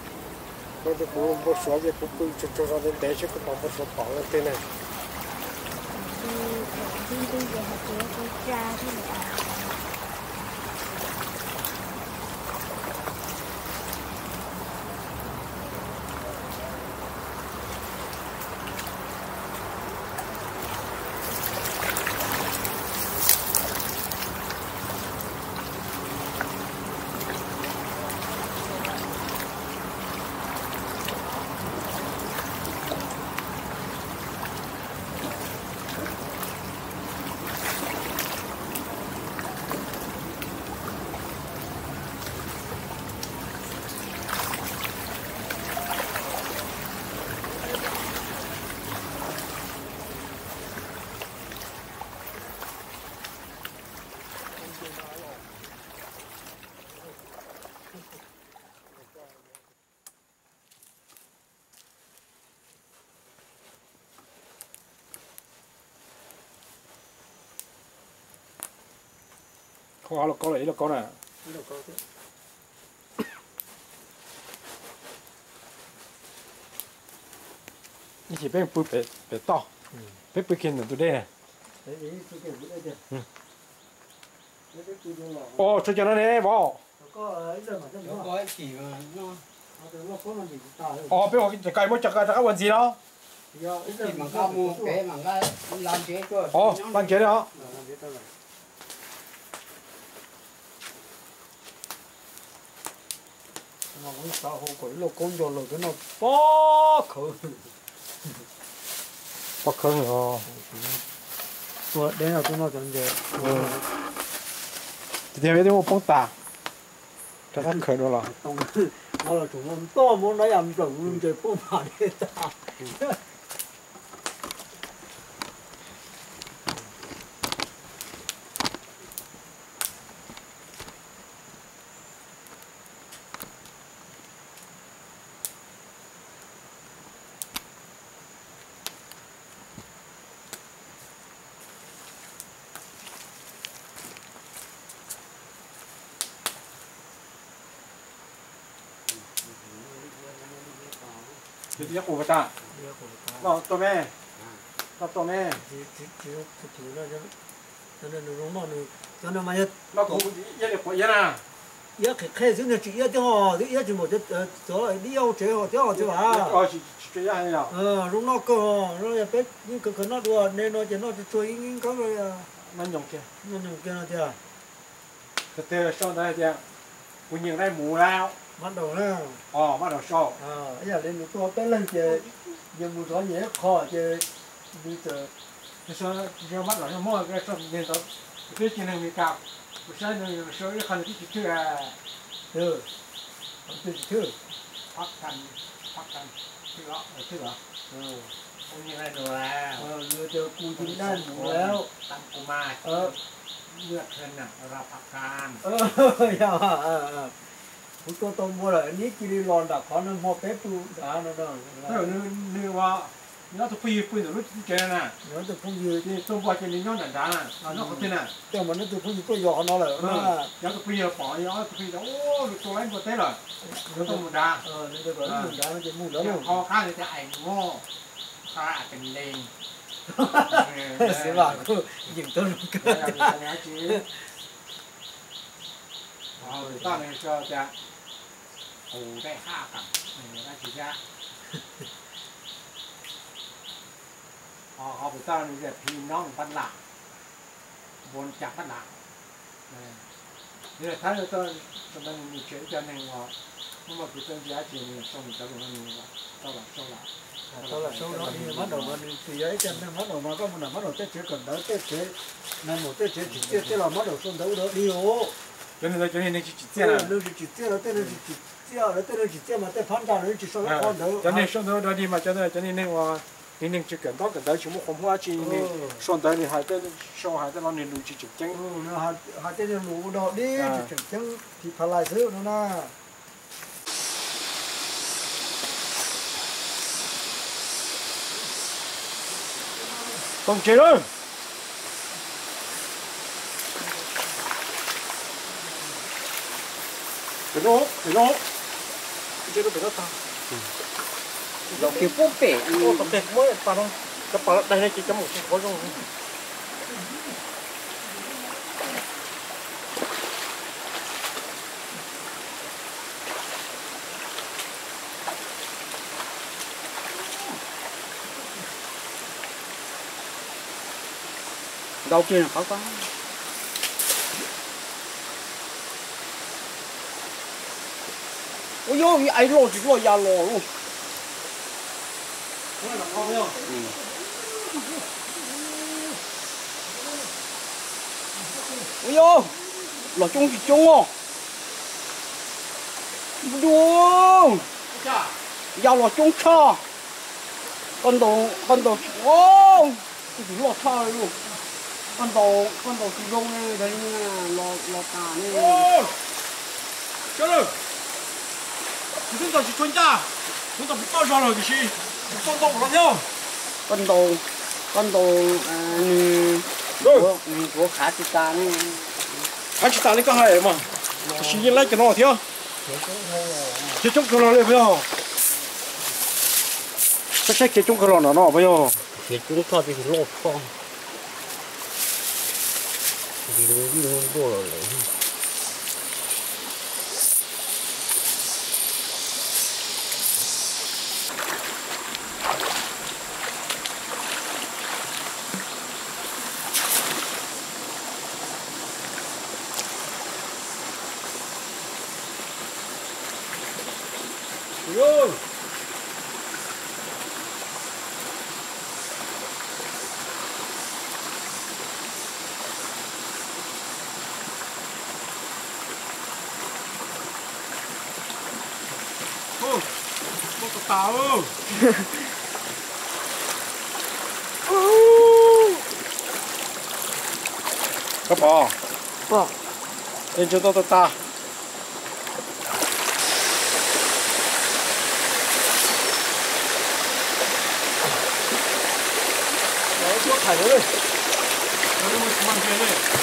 Cái cô bố xóa cái cô bố cho cho ra đến đấy, chứ cái bố xóa bỏ lên tên này. thì ờ, thông tin về hệ tiền cái thì không có là có lấy là có nè Cái đầu câu thế. như chỉ bên bự bể bể to bể bự kia tôi đây nè Đấy, đấy, tôi kể với đây kìa. Ừ. Đấy, đấy, tôi đưa vào. ô cho cho nó nè bỏ Nó có ấy rồi mà, nó nó có. có chỉ mà nó Nó có- nó có làm gì cũng tà cái cái mới chặt cái cái vấn gì đó Giờ, ấy rồi mà mà cao mua có- cái mà cái làm chế cho ô ban chế đó Ờ, làm gì tao làm. mà cũng xã hội rồi là cái nó bó khử bắt khơi rồi Rồi, đây là tôi nói cho anh về thì thế bây giờ một bông tà cho nó khơi nữa là Tông nó là chúng nó to muốn nói làm rộng luôn trời phố mà đi ta thì cái củ ta nó tôi mẹ nó tôi mẹ chỉ chỉ chỉ chỉ chỉ là cho cho nên nó nó nó cho nên mà nhất nó cũng yên được yên à nhất cái khai sinh là chỉ nhất họ thì nhất chỉ một cái chỗ đi yêu chế họ chế họ chế à ờ chỉ chỉ cái này nào ờ lúc nó cơ nó là biết nhưng cái cái nó đùa nên nó chỉ nó chỉ chơi những cái rồi à nó nhung kia nó dùng kia là chưa từ từ sau đây thì cũng nhiều đây mù lao bắt đầu nè ờ bắt đầu sau à bây giờ lên nó tới lên chơi giờ một số nhẹ khó chơi đi chơi cái sau giờ bắt đầu nó mua cái sau nên đó cái chuyện này mình cao cái sau này sau cái khăn cái chuyện là ừ tôi chỉ thử phát căn phát căn cái đó cái đó ừ cũng như này rồi à ờ như chơi cu chính đan đủแล้ว tăng cụ ma เออ เลือดเพิ่นน่ คุณตัวตัวบัวเลยนี่กิริลอนดักขอนึงมอเป๊ปตูดาเนาะเนาะเออนึกนึกว่าเนาะตัวปีปุ่นรู้แกน่ะเนาะตัวพุ่งยืนที่ตัวบัวจะนี่ย้อนดาน่ะเนาะเขาเป็นน่ะแต่มันนั่นตัวพุ่งยืนก็ยอเนาะเลยเนาะแล้วตัวปีปอยย้อนตัวปีโอ้ตัวไอ้บัวเต้เลยแล้วตัวมุดาเออนี่ตัวบัวดามันจะมุดแล้วคอข้างจะไอ้งอข้าเป็นเลงเสียหลักกูยิงต้นก็ได้ตั้งเองก็จะ โอ้ได้ห้ากับนี่น่าจะ họ họ phải sao như vậy thì nó cũng phân lạc vốn chặt phân lạc nên là thấy tôi tôi mình mình chuyển cho nên họ nhưng mà cái tên giá trị mình xong mình cho nó nhiều là sau là sau là ตอนละช่วงนั้นนี่มันดอกมันสิย้ายจันมันดอกมาก็มันมันดอกเตะเฉกันเด้อเตะเฉนั่นหมดเตะเฉจิเตะเตะละมันดอกส่วนเด้อเด้อดีโอ cho nên là cho nên nó chỉ chỉ เจ้า tiền เรา là เราจิเจ้าเราเต้นเราจิเจ้าเราเต้นเราจิเจ้ามา giờ nó tới chỉ tiêu mà tới phán ra nó chỉ số nó con đỡ cho nên số nó đó đi mà cho nên cho nên nên là nên nên chỉ cần đó cần tới chỉ một không hóa chỉ nên số tới thì hai tới số hai tới nó nên đủ chỉ chụp chân nó hai hai tới nó đủ đó đi chụp chân thì phải lại thứ nó na công chế đó cái đó cái đó ta đâu đầu kia là khó quá cái ấy lò chỉ lò ya lò luôn cái là khó không ôi yo lò chung thì chung à đúng chà ya lò chung cha con đồ con đồ ô chỉ lò cha luôn con đồ con đồ chỉ dùng này đấy lò lò cà này ô chúng ta chỉ chuyên gia, chúng ta biết bao giờ rồi cái gì con đồ lắm nhau con đồ con đồ của của khá chị ta này khá chị ta này có hay mà chỉ như lấy cái nó thiếu chỉ chúng cái nó lên bây giờ chắc chắc chỉ chúng cái nó nó bây giờ chỉ chúng thôi thì lột con thì nó nó đồ rồi tàu. Có bò. Bò. Lên cho tôi tôi ta. Đó, chuột thải nữa đây. Nó đi một màn kia này.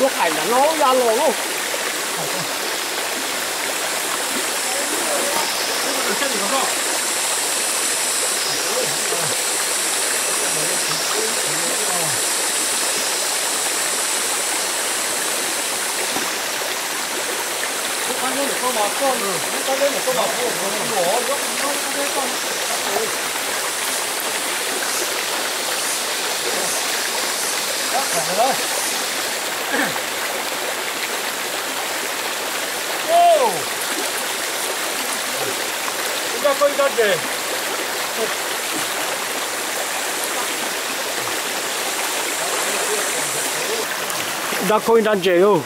nó phải là nó ra lò luôn Ở trên thì có không? Không ăn luôn để con bà con rồi. Không ăn lên con bà con rồi. Nó bỏ, nó không ăn con. Đó, rồi. Ô! Chúng ta coi ra kìa. đã coi ra kìa không?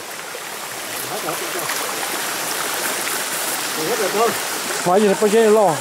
Phải gì phải chơi lo.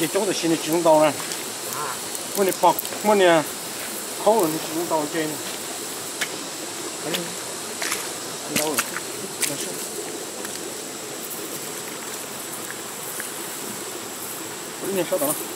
这种的新的集中岛呢，我的包，我呢，口人集中岛这呢，哎，到了，没事。你稍等。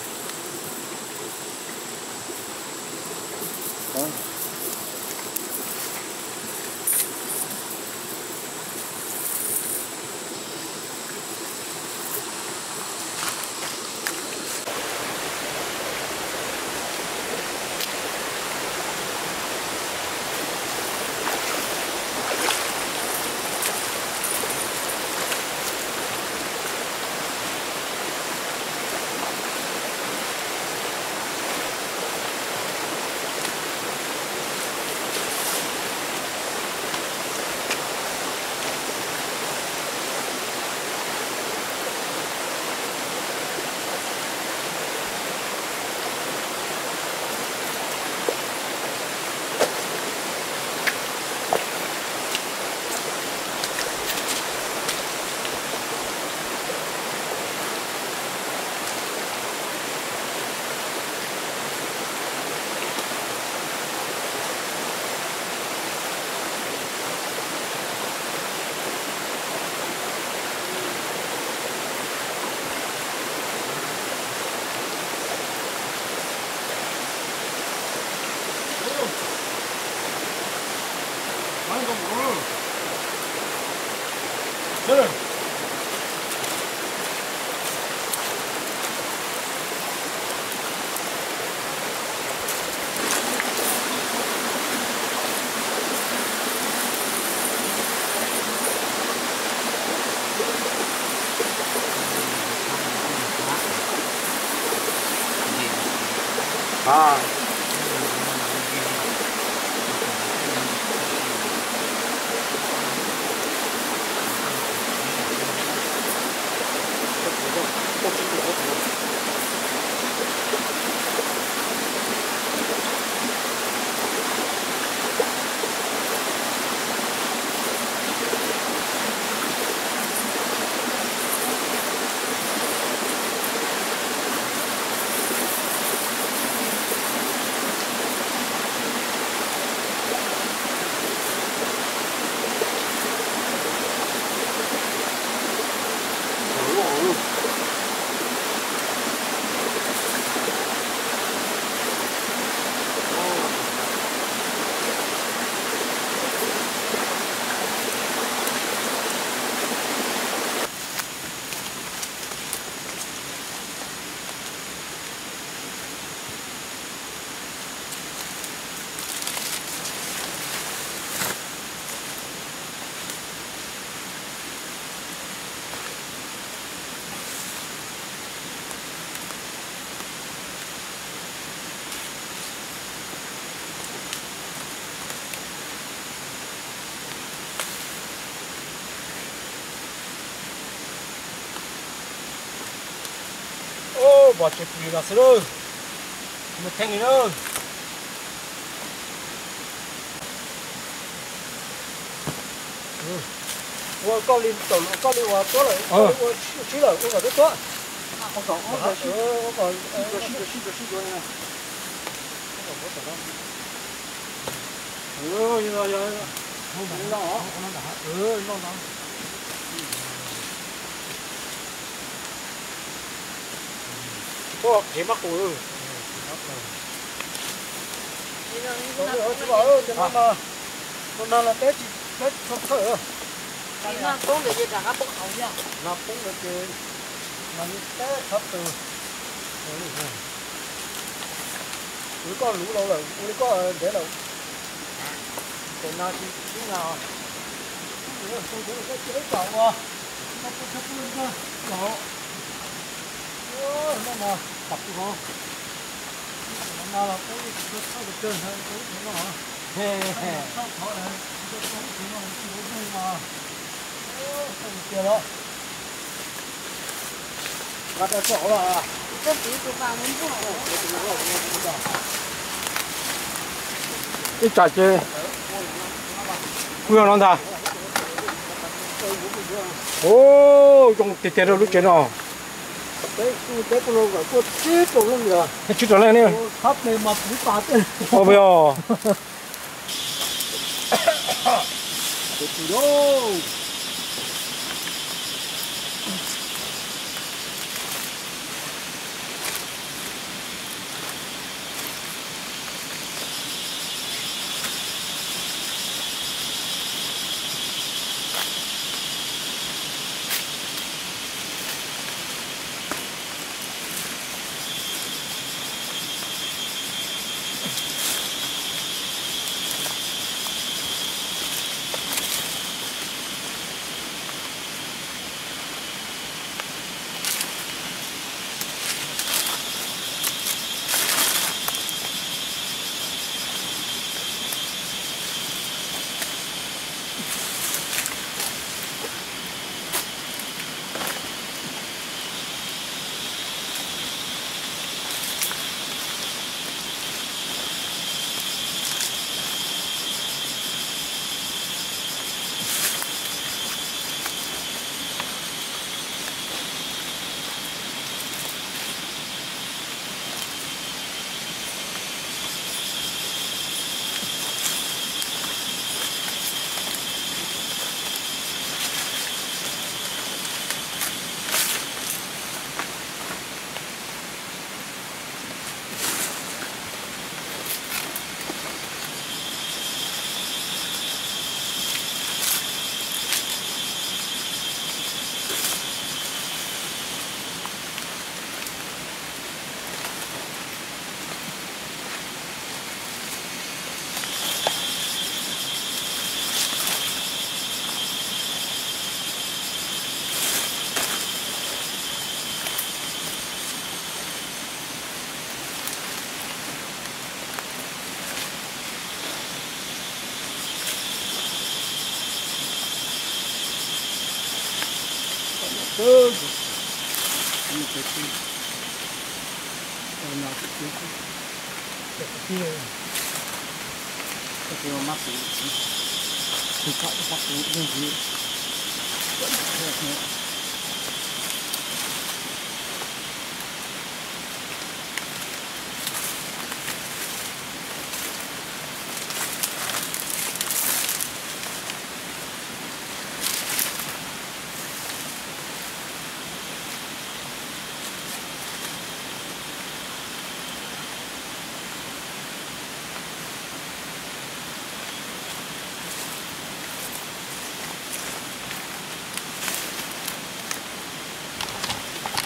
bỏ chế phí là sơ đơ một thanh này đơ qua con lim tổ lũ con lim qua tốt rồi ờ chí là cũng là không có không có không có không có không có không có không có không có không có có chỉ mắc cùi ư con nào là tết chỉ tết không thở nó cũng được gì cả các bốc khẩu nhá nó cũng được gì mà tết thấp từ cứ con lũ đâu rồi cứ có để đâu? còn nào thì lúc nào tôi cũng có chế cậu nó có cái phương đó cậu nó mà tập cái vô nó là cái cái cái cái hơn cái cái nó hả he he nó thọ là cái cái cái nó chỉ có cái mà không kia đó và cái chỗ là cái tí của ba muốn chỗ cái trò chơi phương nó ta ô trong tiền tiền đâu lúc chuyện nào Chút lên nè Thắp này mà bị phá tên. ô bây giờ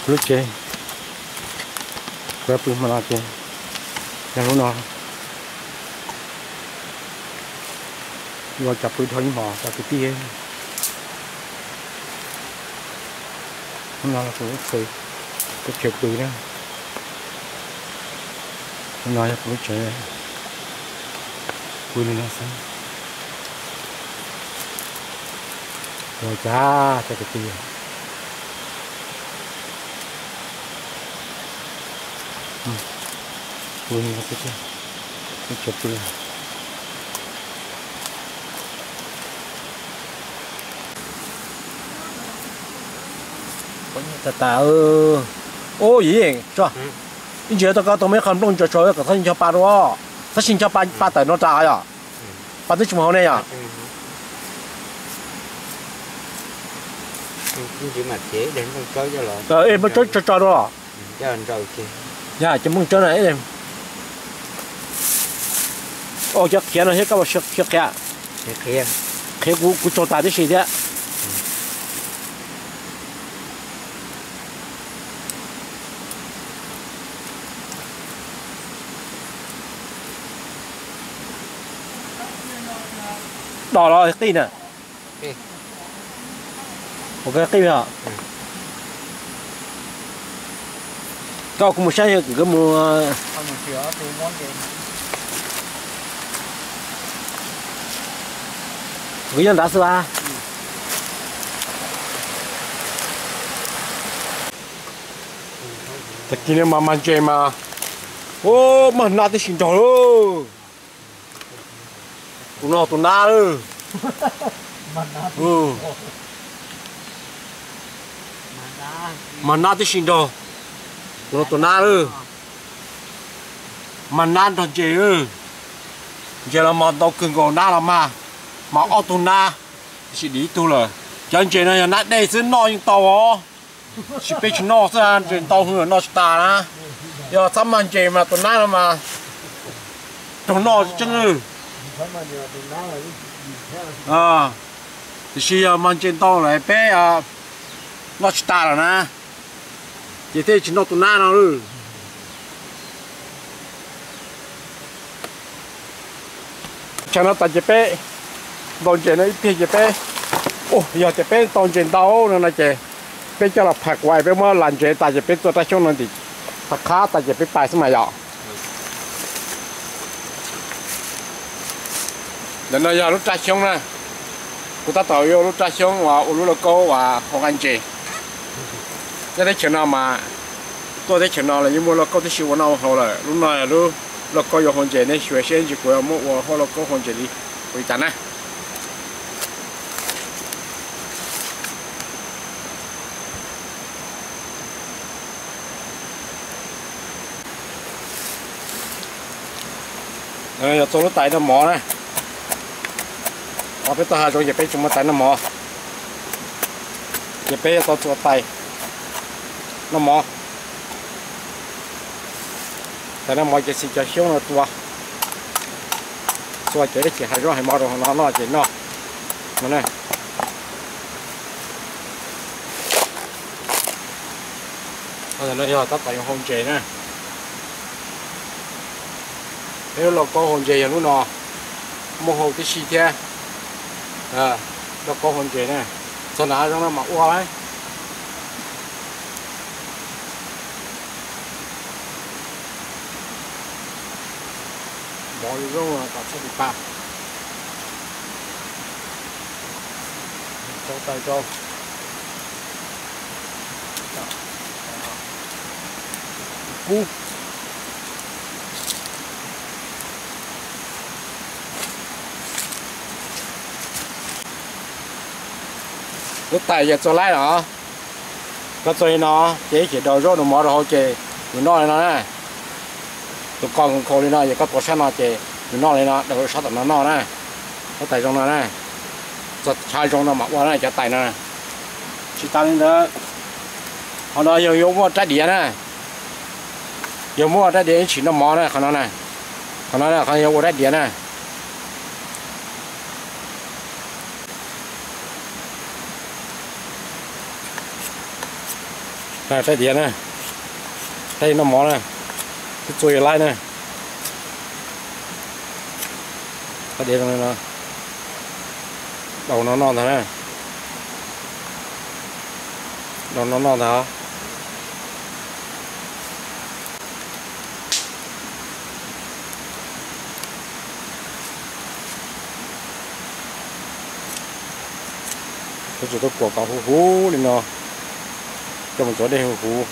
luce chơi, malaki yang luna vào chập cái thôi mò chập cái tia hôm nay là cũng phải có chụp từ đó. Hôm nay là cũng chạy quên nó xong rồi cha chập cái tia 보이는 거 보죠? 겹불 ta ta ơ ô gì cho. Ừ. Anh chị tao có tao mấy con lông cho cho cái thằng cho ba đó ta xin cho ba ừ. ba tờ nó trả à? Ừ. Ba tờ chúng hôm nay à? Chỉ mà chế đến con chơi cho rồi ờ, em mới chơi cho cho đó cho anh rồi kì dạ chúng mình chơi này em ô chắc kia nó hết các bạn chắc chắc kia kia kia cú cú cho ta cái gì đấy đỏ rồi tin à Tin. ok tin hả cao cũng một xe cái mua Thì món gì. cái nhân đã xưa Tất nhiên mà mang chơi mà. Ô mà na thì xin cho luôn tụi nó tụi na luôn ừ. Mà na thì xin cho tụi nó tụi na luôn mà na thằng chơi ư giờ là mà đâu cần gọi na là mà mà ô tô na. Chỉ đi tu là chân chơi này nát đây xin nó nhưng tàu chỉ biết chúng nó ra chuyện tàu hơn nó ta na giờ sắm mang chơi mà tụi na mà tụi nó chân ư. À. Thì khi mang trên tàu lại bé à nó ta rồi na. Chỉ thế chỉ nó tụi na nó ư. Cho nó ta chế bé. ตอนเจนไอ้เพียจะเป้โอ้ยจะเป้ตอนเจนเตาเนี่ยนะเจเป้จะหลับผักไว้ไปเมื่อหลันเจตาจะเป็นตัวตาช่วงนั้นดิตะค้าตาจะไปปลายสมัยอ่ะเดี๋ยวนายรู้ตาช่วงนะกูตาต่อยรู้ตาช่วงว่าอุลุลโกว่าของอันเจจะได้เชิญมาตัวได้เชิญเลยยิ่งมัวเราก็ได้ชิวนาเขาเลยรู้หน่อยรู้เราก็ยอมคนเจนี่ช่วยเช่นจีกว่ามั่วเขาเราก็คนเจนี่ไปจันนะ giờ tôi nó tay nó mỏ này ở bên tôi hai rồi giờ bên chúng nó tay nó mỏ giờ bên tôi tôi tay. Nó mỏ tại nó mỏ cái gì cho xuống nó tua. Tua cái chỉ hai rõ hai mỏ rồi nó nó chỉ nó. Nó này bây giờ nó giờ tắt tay không chế nè nếu là có hồn chế nó nọ mua hồ cái xì thế à nó có hồn chế này cho nó cho nó mặc qua ấy. Bỏ đi rồi là cả sẽ bị phạt. Cho tay cho. Ooh. Lúc tài giờ cho lái đó. Có chơi nó chế chỉ đầu rô nó mở rồi chế nó nói nó nè, tụi con con khô đi nó giờ có tổ sản nó chế nó nói nó đầu sát nó nó này có tài trong nó nè, cho chai trong nó mặc qua này cho tài nó này chỉ ta lên đó. Họ nói dùng yêu mua trái địa này dùng mua trái địa chỉ nó mò này họ nói này họ nói nè họ yêu mua trái địa này này thay điện này thay nó mò này cái chui lại này thay điện này nó đầu nó non thế này đầu nó non thế cái chỗ tôi của cả hú hú lên nó cho một hú hú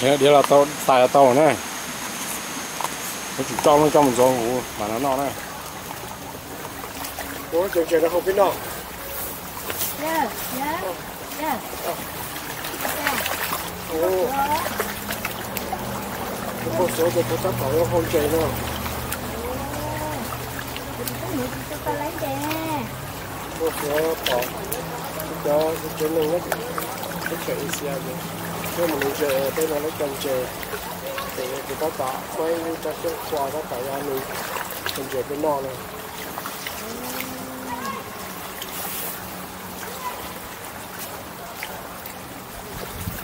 thế đi là tao tài là tao này. Nó chỉ cho nó cho một chỗ hú mà nó no này. Ủa, chuyện chuyện nó không biết no Yeah, yeah, yeah. Cái một số của cô chắc có nó không chơi nữa Cái nữ cho ta lấy nè. một số có cho cái chuyện này nó cái chuyện gì à vậy cái mà mình chơi cái này nó cần chơi thì người ta tạo quay cho cái quà nó tạo ra mình mình chơi cái no này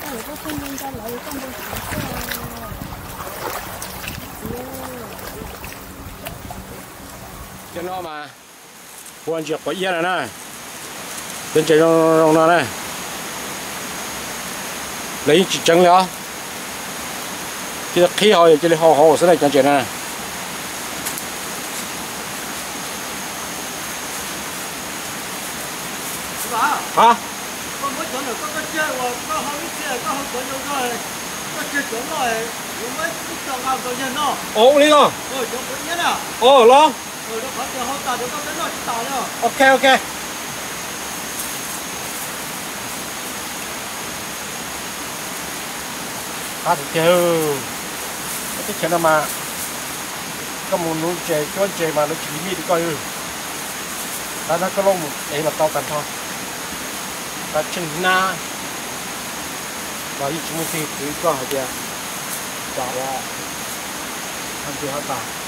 Cái này có không nên cho lại con đi cho nó mà quan diệt quả yên này này lên chạy trong trong nó này lấy chỉ trắng nữa thì khí họ chỉ lấy họ họ sẽ này chẳng chạy này hả? con mới chọn được con cái chơi rồi con không biết chơi con không có nhiều rồi con chơi chọn rồi mới chọn làm rồi nhận nó ồ lý lo ồ chọn cũng nhận à ồ lo. Ừ, nó có từ hôm tờ, nó có. Ok, ok. À, thì kêu. Cái chuyện mà có một nụ chè, có chè mà nó chỉ mi thì coi ư. ta nó có lông để là tao cần thôi. Ta chừng na. Và ít chúng mình thì cứ có hợp kìa. Chào ạ. Anh chị hãy tạm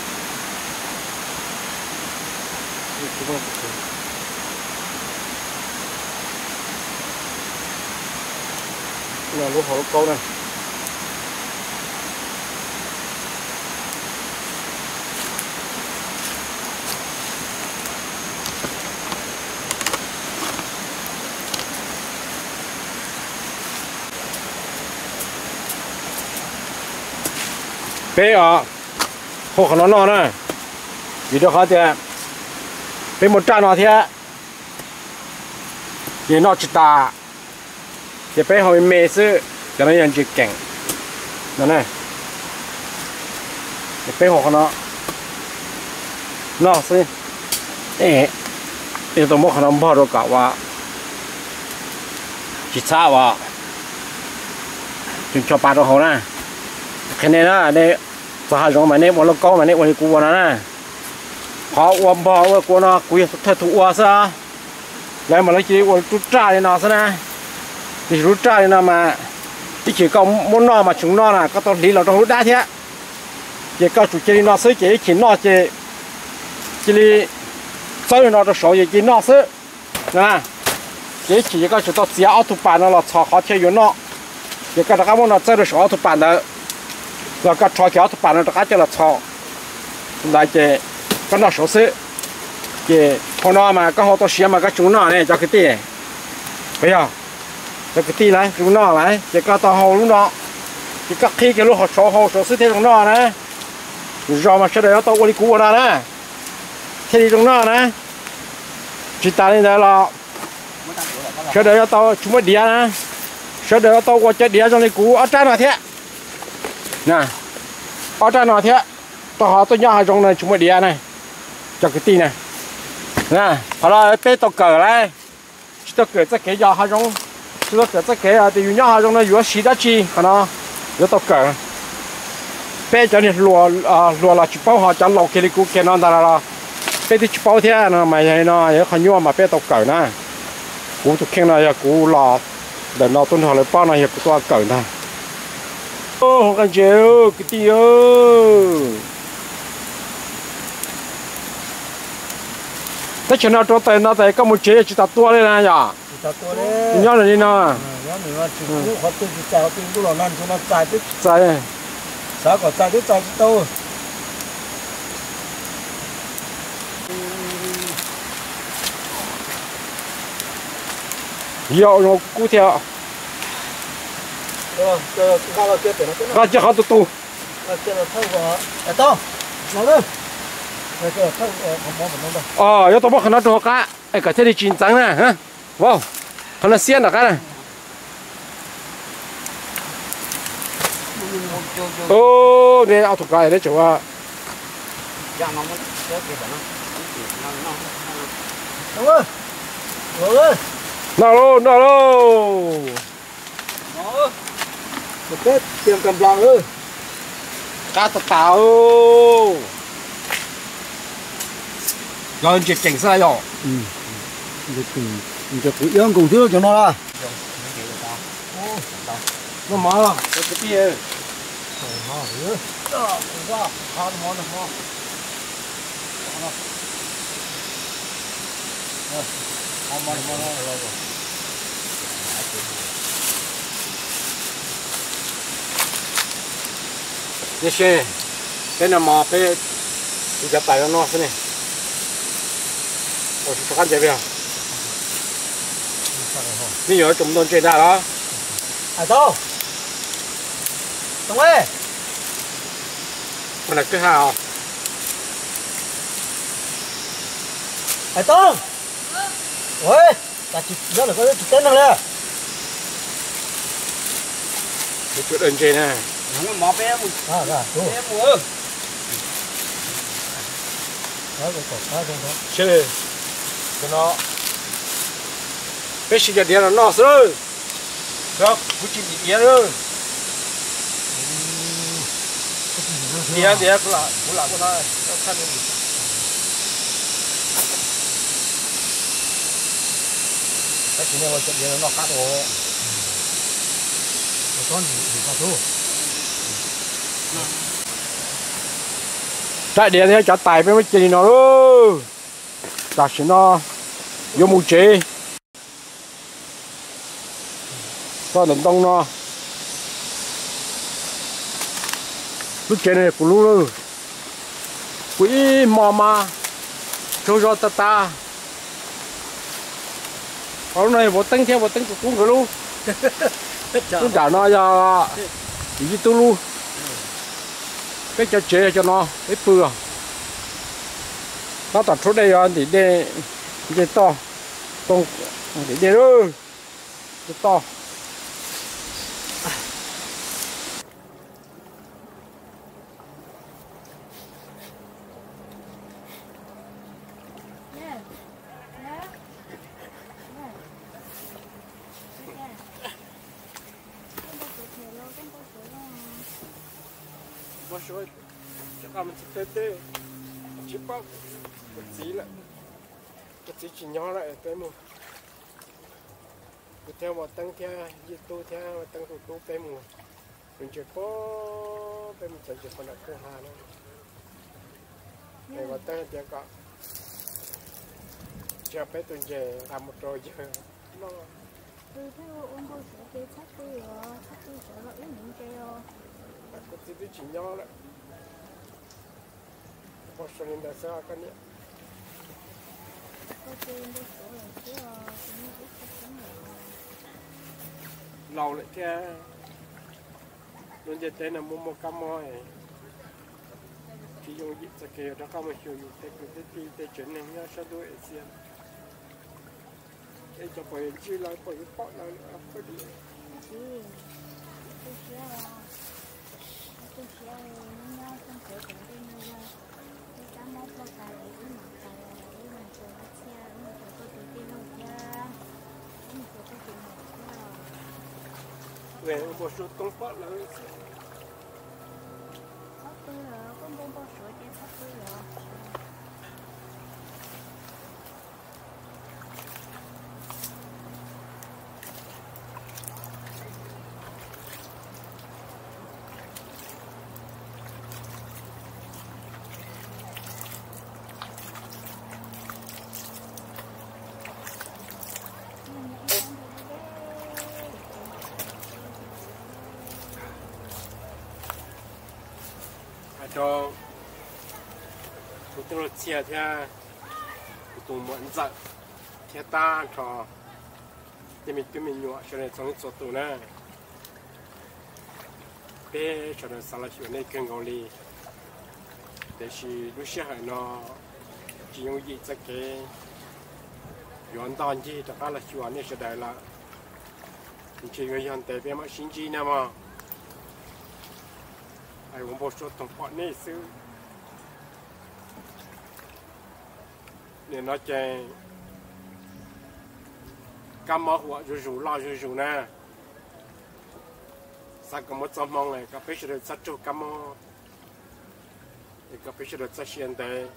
là lúa hồ lô câu này bé ạ, à, hồ nó non này, vì đó khó chứ bên một trang nó thế thì nó chỉ ta. Thì bên hồi mê sư cho nó nhận chỉ cảnh này. Thì bên hồ nó. Nó sẽ để để tôi mua khả năng bỏ cả và chỉ xa và chúng cho ba đồ hồ nè cái này đó đây. Và hai giống mà này một lô con này một lô cua đó nè họ uống bò ở nó quý thật thụ uống sa lấy mà lấy chỉ uống chút trà nó sa nè. Thì chút trà nó mà. Thì chỉ có muốn nó mà chúng nó là có tao lý là trong lúc đã thế. Chỉ có chủ chơi nó sới chỉ chỉ nó chỉ chỉ đi sới nó cho sổ, chỉ nó sới nè. Chỉ chỉ có chủ tao chỉ ở tụp bàn nó là cho họ chơi nó chỉ có các món nó chơi được sổ tụp đó. Rồi các trò chơi tụp bàn nó các chơi là cho. Đại cái nó số sự cái hôm nó mà các họ to xia mà cái chúng nó này, cho cái tiền bây giờ cho cái tiền này chúng nó này cái cái to hồ lúc đó. Cái các khi cái lúc họ số hồ số sự thế chúng nó này. Rồi mà sẽ để tao đi cua ra nè thế thì chúng nó này chỉ ta lên đây là sẽ để to chúng mới đĩa nè sẽ để to qua chết đĩa trong này cú ở trái nào thế. Nè, ở trên nào thế. To họ tôi nhớ trong này chúng mới đĩa này cho cái tin này. Nè họ là bé tôi cờ này. Chỉ tôi cờ cái giờ họ trong chỉ tôi cờ cái thì nhớ họ trong nó vừa xí đã chi họ nó vừa tôi cờ bé cho nên lùa à lùa là chụp bao họ cho lọc cái cú cái nó ra là bé thì chụp bao thế à, nó mày vậy nó vậy họ mà bé tôi cờ nè. Cú tôi khen này à, cú là để nó tuân họ lại bao này cú tôi cờ này, ô không cần chịu cái tí thế chuyện nào cho tay nó tay có một chế chỉ tập tua lên này nhở? Ta tôi đấy nhớ là đi nào. Nhớ mình là chỉ cũ họ tôi chỉ chạy họ tin cũ là nan cho nó chạy tới sai sao có chạy tới chạy tới dạo nó cú theo. Nó ra cho họ tụ tụ là kia là thâu của à to nó lên ờ yếu to bốc khả năng cho cả ai cả thế chín trắng nè hả wow khả năng xiên là cái này ô đây ao thuộc cái đấy chỗ à rồi rồi nào lô nào lô một cầm lòng ơi cá tao rồi chỉ chỉnh sai rồi. Ừ. Được từ được từ yên cùng thứ cho nó ra. Nó mở rồi cái cái bia mở rồi đó qua khát mở nó mở rồi mở mở mở rồi Nè xe, cái nào mà phải chụp lại nó xem này ăn chế biểu như nhớ chúng tôi chơi đã đó. À đâu đúng ấy còn là cái hào. À tông ôi ta chỉ đó là có chỉ tên đâu đấy cái chuyện đơn chơi này. À, dạ, đúng mỏ bé mù à đúng bé mù đó cái cột đó cái đó. Chơi cho nó. Sự kiện này là nó rồi đó cũng chỉ bị rồi đi ăn đi ăn cũng là cũng là cũng là nó khăn cái chuyện này là chuyện gì nó khác rồi. Con gì thì có thu. tại điện thì cho tài với mấy chuyện nó luôn đặt xin nó vô mù chế đừng đông nó lúc trên này của lúc luôn quỷ mò mà cho cho ta ta. Hôm nay bộ tăng theo bộ tăng cũng cái luôn chúng trả nó cho gì tu luôn cái cho chế cho nó cái bừa nó tập xuống đây ờ, rồi thì để để to. Tông để để rồi để to Yeah. Yeah. Yeah. Yeah. Con bò sữa nhiều luôn, con bò sữa luôn. Bác số chắc là mình sẽ tới đây chỉ bao một tí lại một chỉ nhỏ lại tới một. Cứ theo một tăng theo như tôi theo một tăng của tôi tới một mình chỉ có tới một trận chỉ còn lại cơ hà nữa để mà tăng thì có. Cho bé tôi về làm một rồi giờ nó Ừ, thế con bò sữa kia chắc đi rồi, chắc đi sữa rồi, ý miệng kia rồi. có tí tí chỉ nhỏ lại bác số nên là sao cái này Có tiền đi sữa rồi chứ rồi, cũng như ít chút xíu nữa lâu lại thế luôn giờ thế là mua một cam mồi chỉ dùng dịch cái kia đó không một số dụng cái cái cái thế chuyển này nhá sao đuổi xem. Cái cho phải chỉ lại, phải bỏ lại à, phải đi. Hãy subscribe cho kênh Ghiền Mì Gõ Để không bỏ lỡ những video hấp dẫn về một số công pháp là Sắp tôi rồi, con bông bao sữa cho sắp tôi rồi cho tụi tôi chia theo tụi muốn giật theo ta cho thì mình cứ mình nhọ cho nên trong số tụi này bé cho nên sau là chuyện này cần gọi đi để chỉ lúc xưa nó chỉ dùng gì cho cái原单机大概了喜欢的时代了，你这个样代表嘛心机呢嘛？ ai uống bột cho tổng bọn này xứ nên nó chơi cá mò của rủ rủ la rủ rủ na, sao có một trăm mong này? Có phải được sát chỗ cá mò thì có phải được sát hiện tại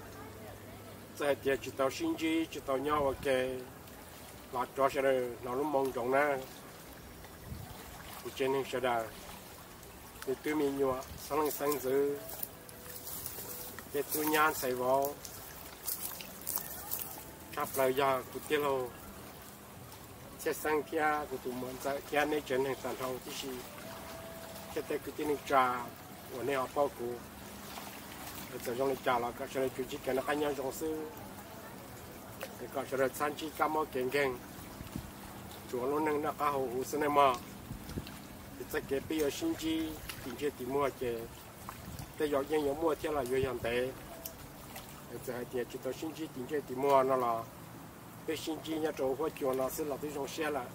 tại địa chỉ tàu sinh chi chỉ tàu nhau ok. Là cho sẽ nó luôn mong na, nè. Trên hình sẽ đời để tôi mình nhọ sáng lên sáng giờ để tôi nhàn sai vào cặp lời giờ của tiêu lô sẽ sang kia của tụi mình tại kia này trên hình sản thầu chứ gì cái tay cái tiền trà của nơi họ bao cụ giờ trong này trả là các cái chuyện chỉ cái nó cá nhau trong sư thì các cái sản chỉ cam mau kén kén chủ luôn nâng nó cá hồ hồ sinh mà 这个比较新奇，并且挺么个，这要人要么天了有样得，这还点知道新奇，并且挺么那了，这新奇人家做火脚那是老对上写了。